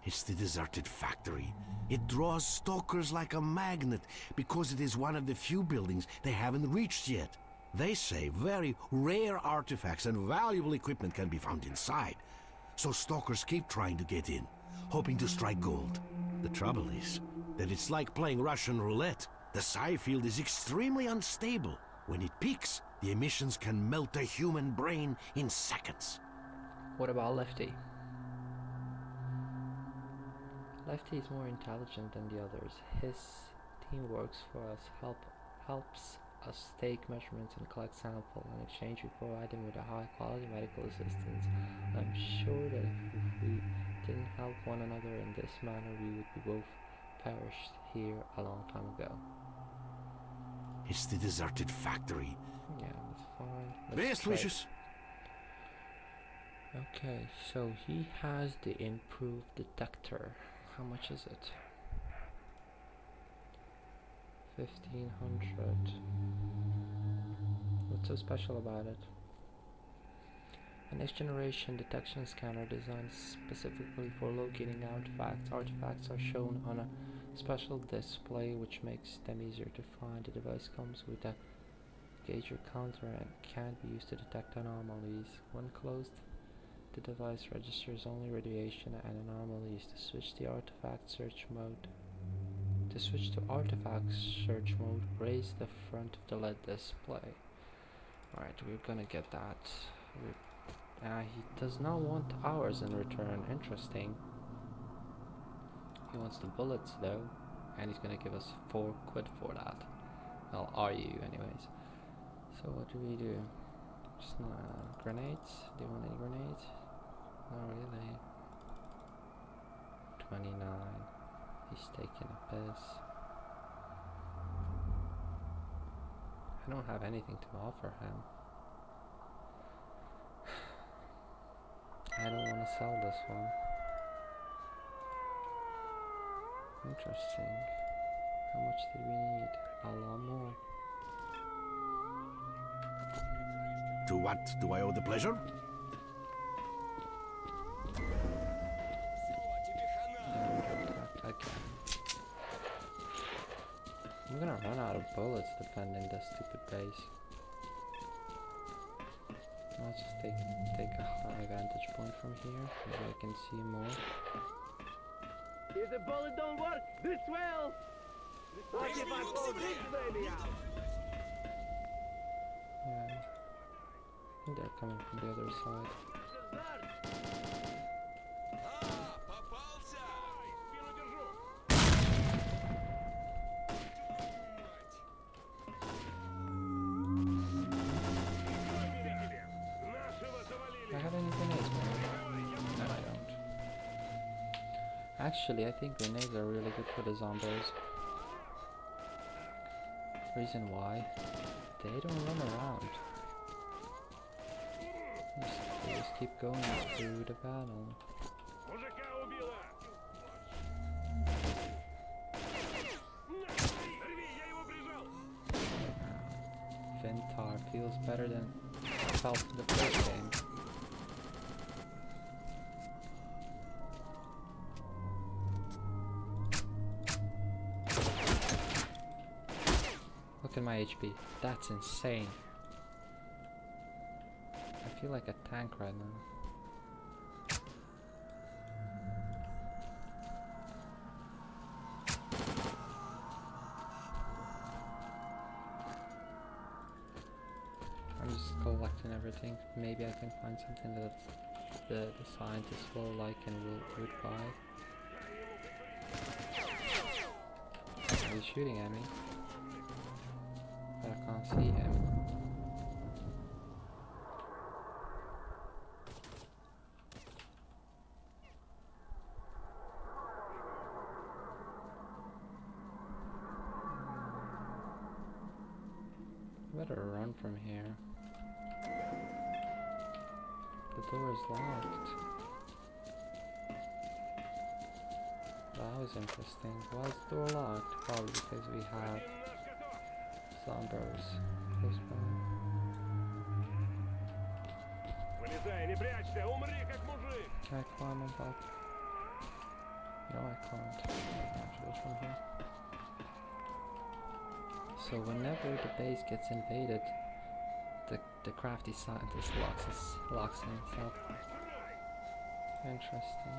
Speaker 7: It's the deserted factory. It draws stalkers like a magnet because it is one of the few buildings they haven't reached yet. They say very rare artifacts and valuable equipment can be found inside. So stalkers keep trying to get in, hoping to strike gold. The trouble is that it's like playing Russian roulette. The psi field is extremely unstable. When it peaks, the emissions can melt a human brain in seconds.
Speaker 1: What about Lefty? Lefty is more intelligent than the others. His team works for us, help helps us take measurements and collect samples. In exchange, we provide him with a high quality medical assistance. I'm sure that if we didn't help one another in this manner, we would be both perished here a long time ago.
Speaker 7: It's the deserted factory.
Speaker 1: Yeah, that's fine. Let's
Speaker 7: Best wishes.
Speaker 1: Okay, so he has the improved detector. How much is it? 1500. What's so special about it? A next generation detection scanner designed specifically for locating artifacts. Artifacts are shown on a special display which makes them easier to find. The device comes with a Geiger counter and can be used to detect anomalies. When closed, the device registers only radiation and anomalies. To switch the artifact search mode, to switch to artifact search mode, raise the front of the LED display. Alright, we're gonna get that. Uh, he does not want ours in return. Interesting. He wants the bullets though, and he's gonna give us four quid for that. Well, are you, anyways? So what do we do? Just uh, grenades? Do you want any grenades? Not really. 29. He's taking a piss. I don't have anything to offer him. I don't want to sell this one. Interesting. How much did we need? A lot more.
Speaker 7: To what do I owe the pleasure?
Speaker 1: Again. I'm gonna run out of bullets defending this stupid base. I'll just take take a high vantage point from here. so I can see more.
Speaker 2: If the bullet don't work, this will! What if I pull this baby out?
Speaker 1: Yeah. I think they're coming from the other side. Actually, I think grenades are really good for the zombies. Reason why? They don't run around. Just, they just keep going through the battle. HP. That's insane. I feel like a tank right now. I'm just collecting everything. Maybe I can find something that the, the scientists will like and will would buy. He's shooting at me. Can't see him. Better run from here. The door is locked. that was interesting. Why is the door locked? Probably because we have Zombros close by.
Speaker 3: Вылезай, не прячься, умри как мужик!
Speaker 1: Can I climb on top? No, I can't. I can't do it from here. So whenever the base gets invaded, the the crafty scientist locks his, locks himself. Interesting.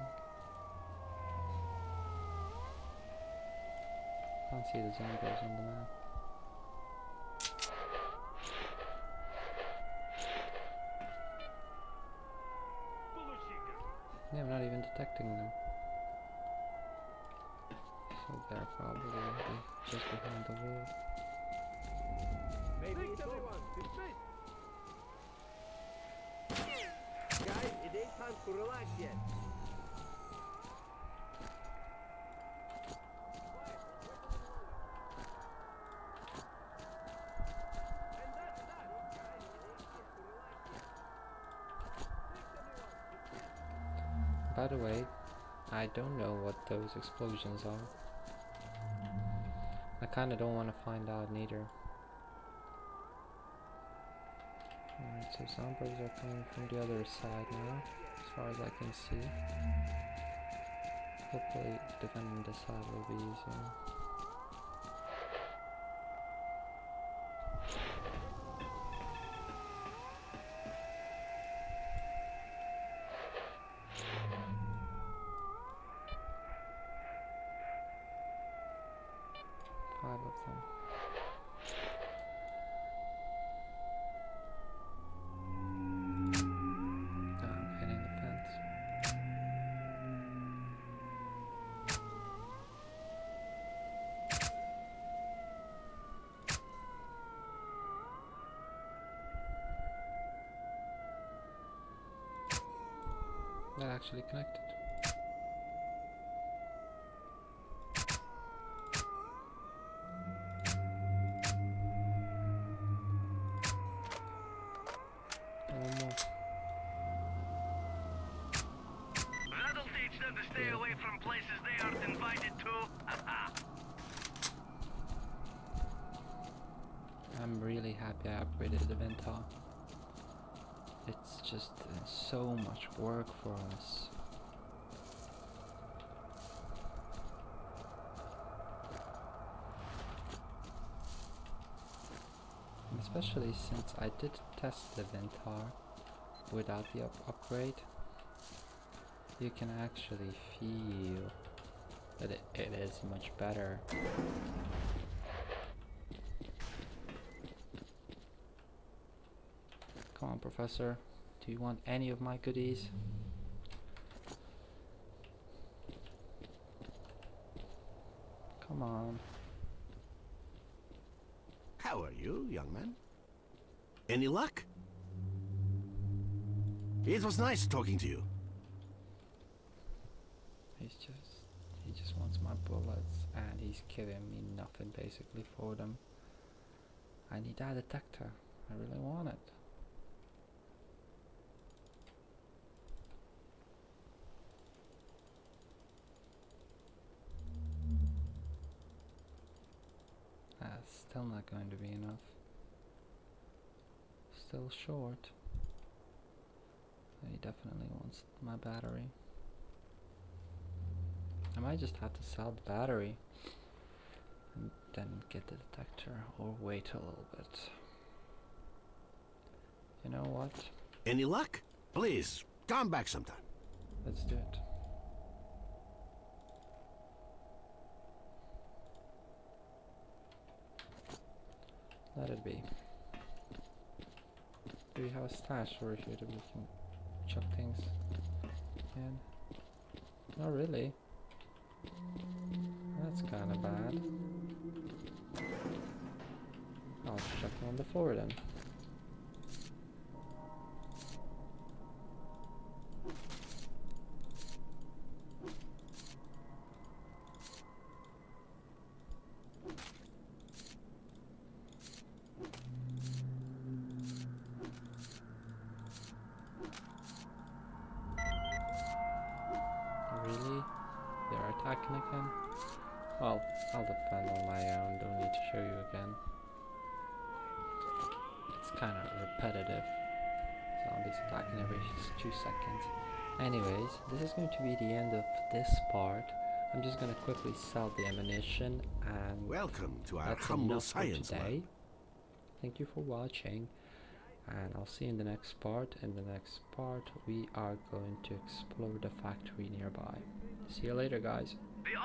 Speaker 1: Can't see the zombies on the map. Detecting them. So they're probably just behind the wall.
Speaker 2: Maybe it's everyone. Guys, it ain't time to relax yet.
Speaker 1: By the way, I don't know what those explosions are. I kinda don't want to find out neither. Alright, so zombies are coming from the other side now, as far as I can see. Hopefully defending this side will be easier. Five of them. Ah, I'm hitting the fence. That Especially since I did test the Vintar without the up upgrade. You can actually feel that it, it is much better. Come on, Professor. Do you want any of my goodies? Come on.
Speaker 7: How are you, young man? Any luck? It was nice talking to you.
Speaker 1: He's just he just wants my bullets and he's giving me nothing basically for them. I need that detector. I really want it. That's still not going to be enough. Still short. He definitely wants my battery. I might just have to sell the battery and then get the detector or wait a little bit. You know what?
Speaker 7: Any luck? Please, come back sometime.
Speaker 1: Let's do it. Let it be. Do we have a stash over here that we can chuck things in? Not really. That's kind of bad. I'll chuck them on the floor then. Really? They're attacking again? two seconds. Anyways, this is going to be the end of this part. I'm just gonna quickly sell the and
Speaker 7: Welcome to our humble science
Speaker 1: today.
Speaker 7: lab.
Speaker 1: Thank you for watching and I'll see you in the next part. In the next part we are going to explore the factory nearby. See you later guys.
Speaker 5: The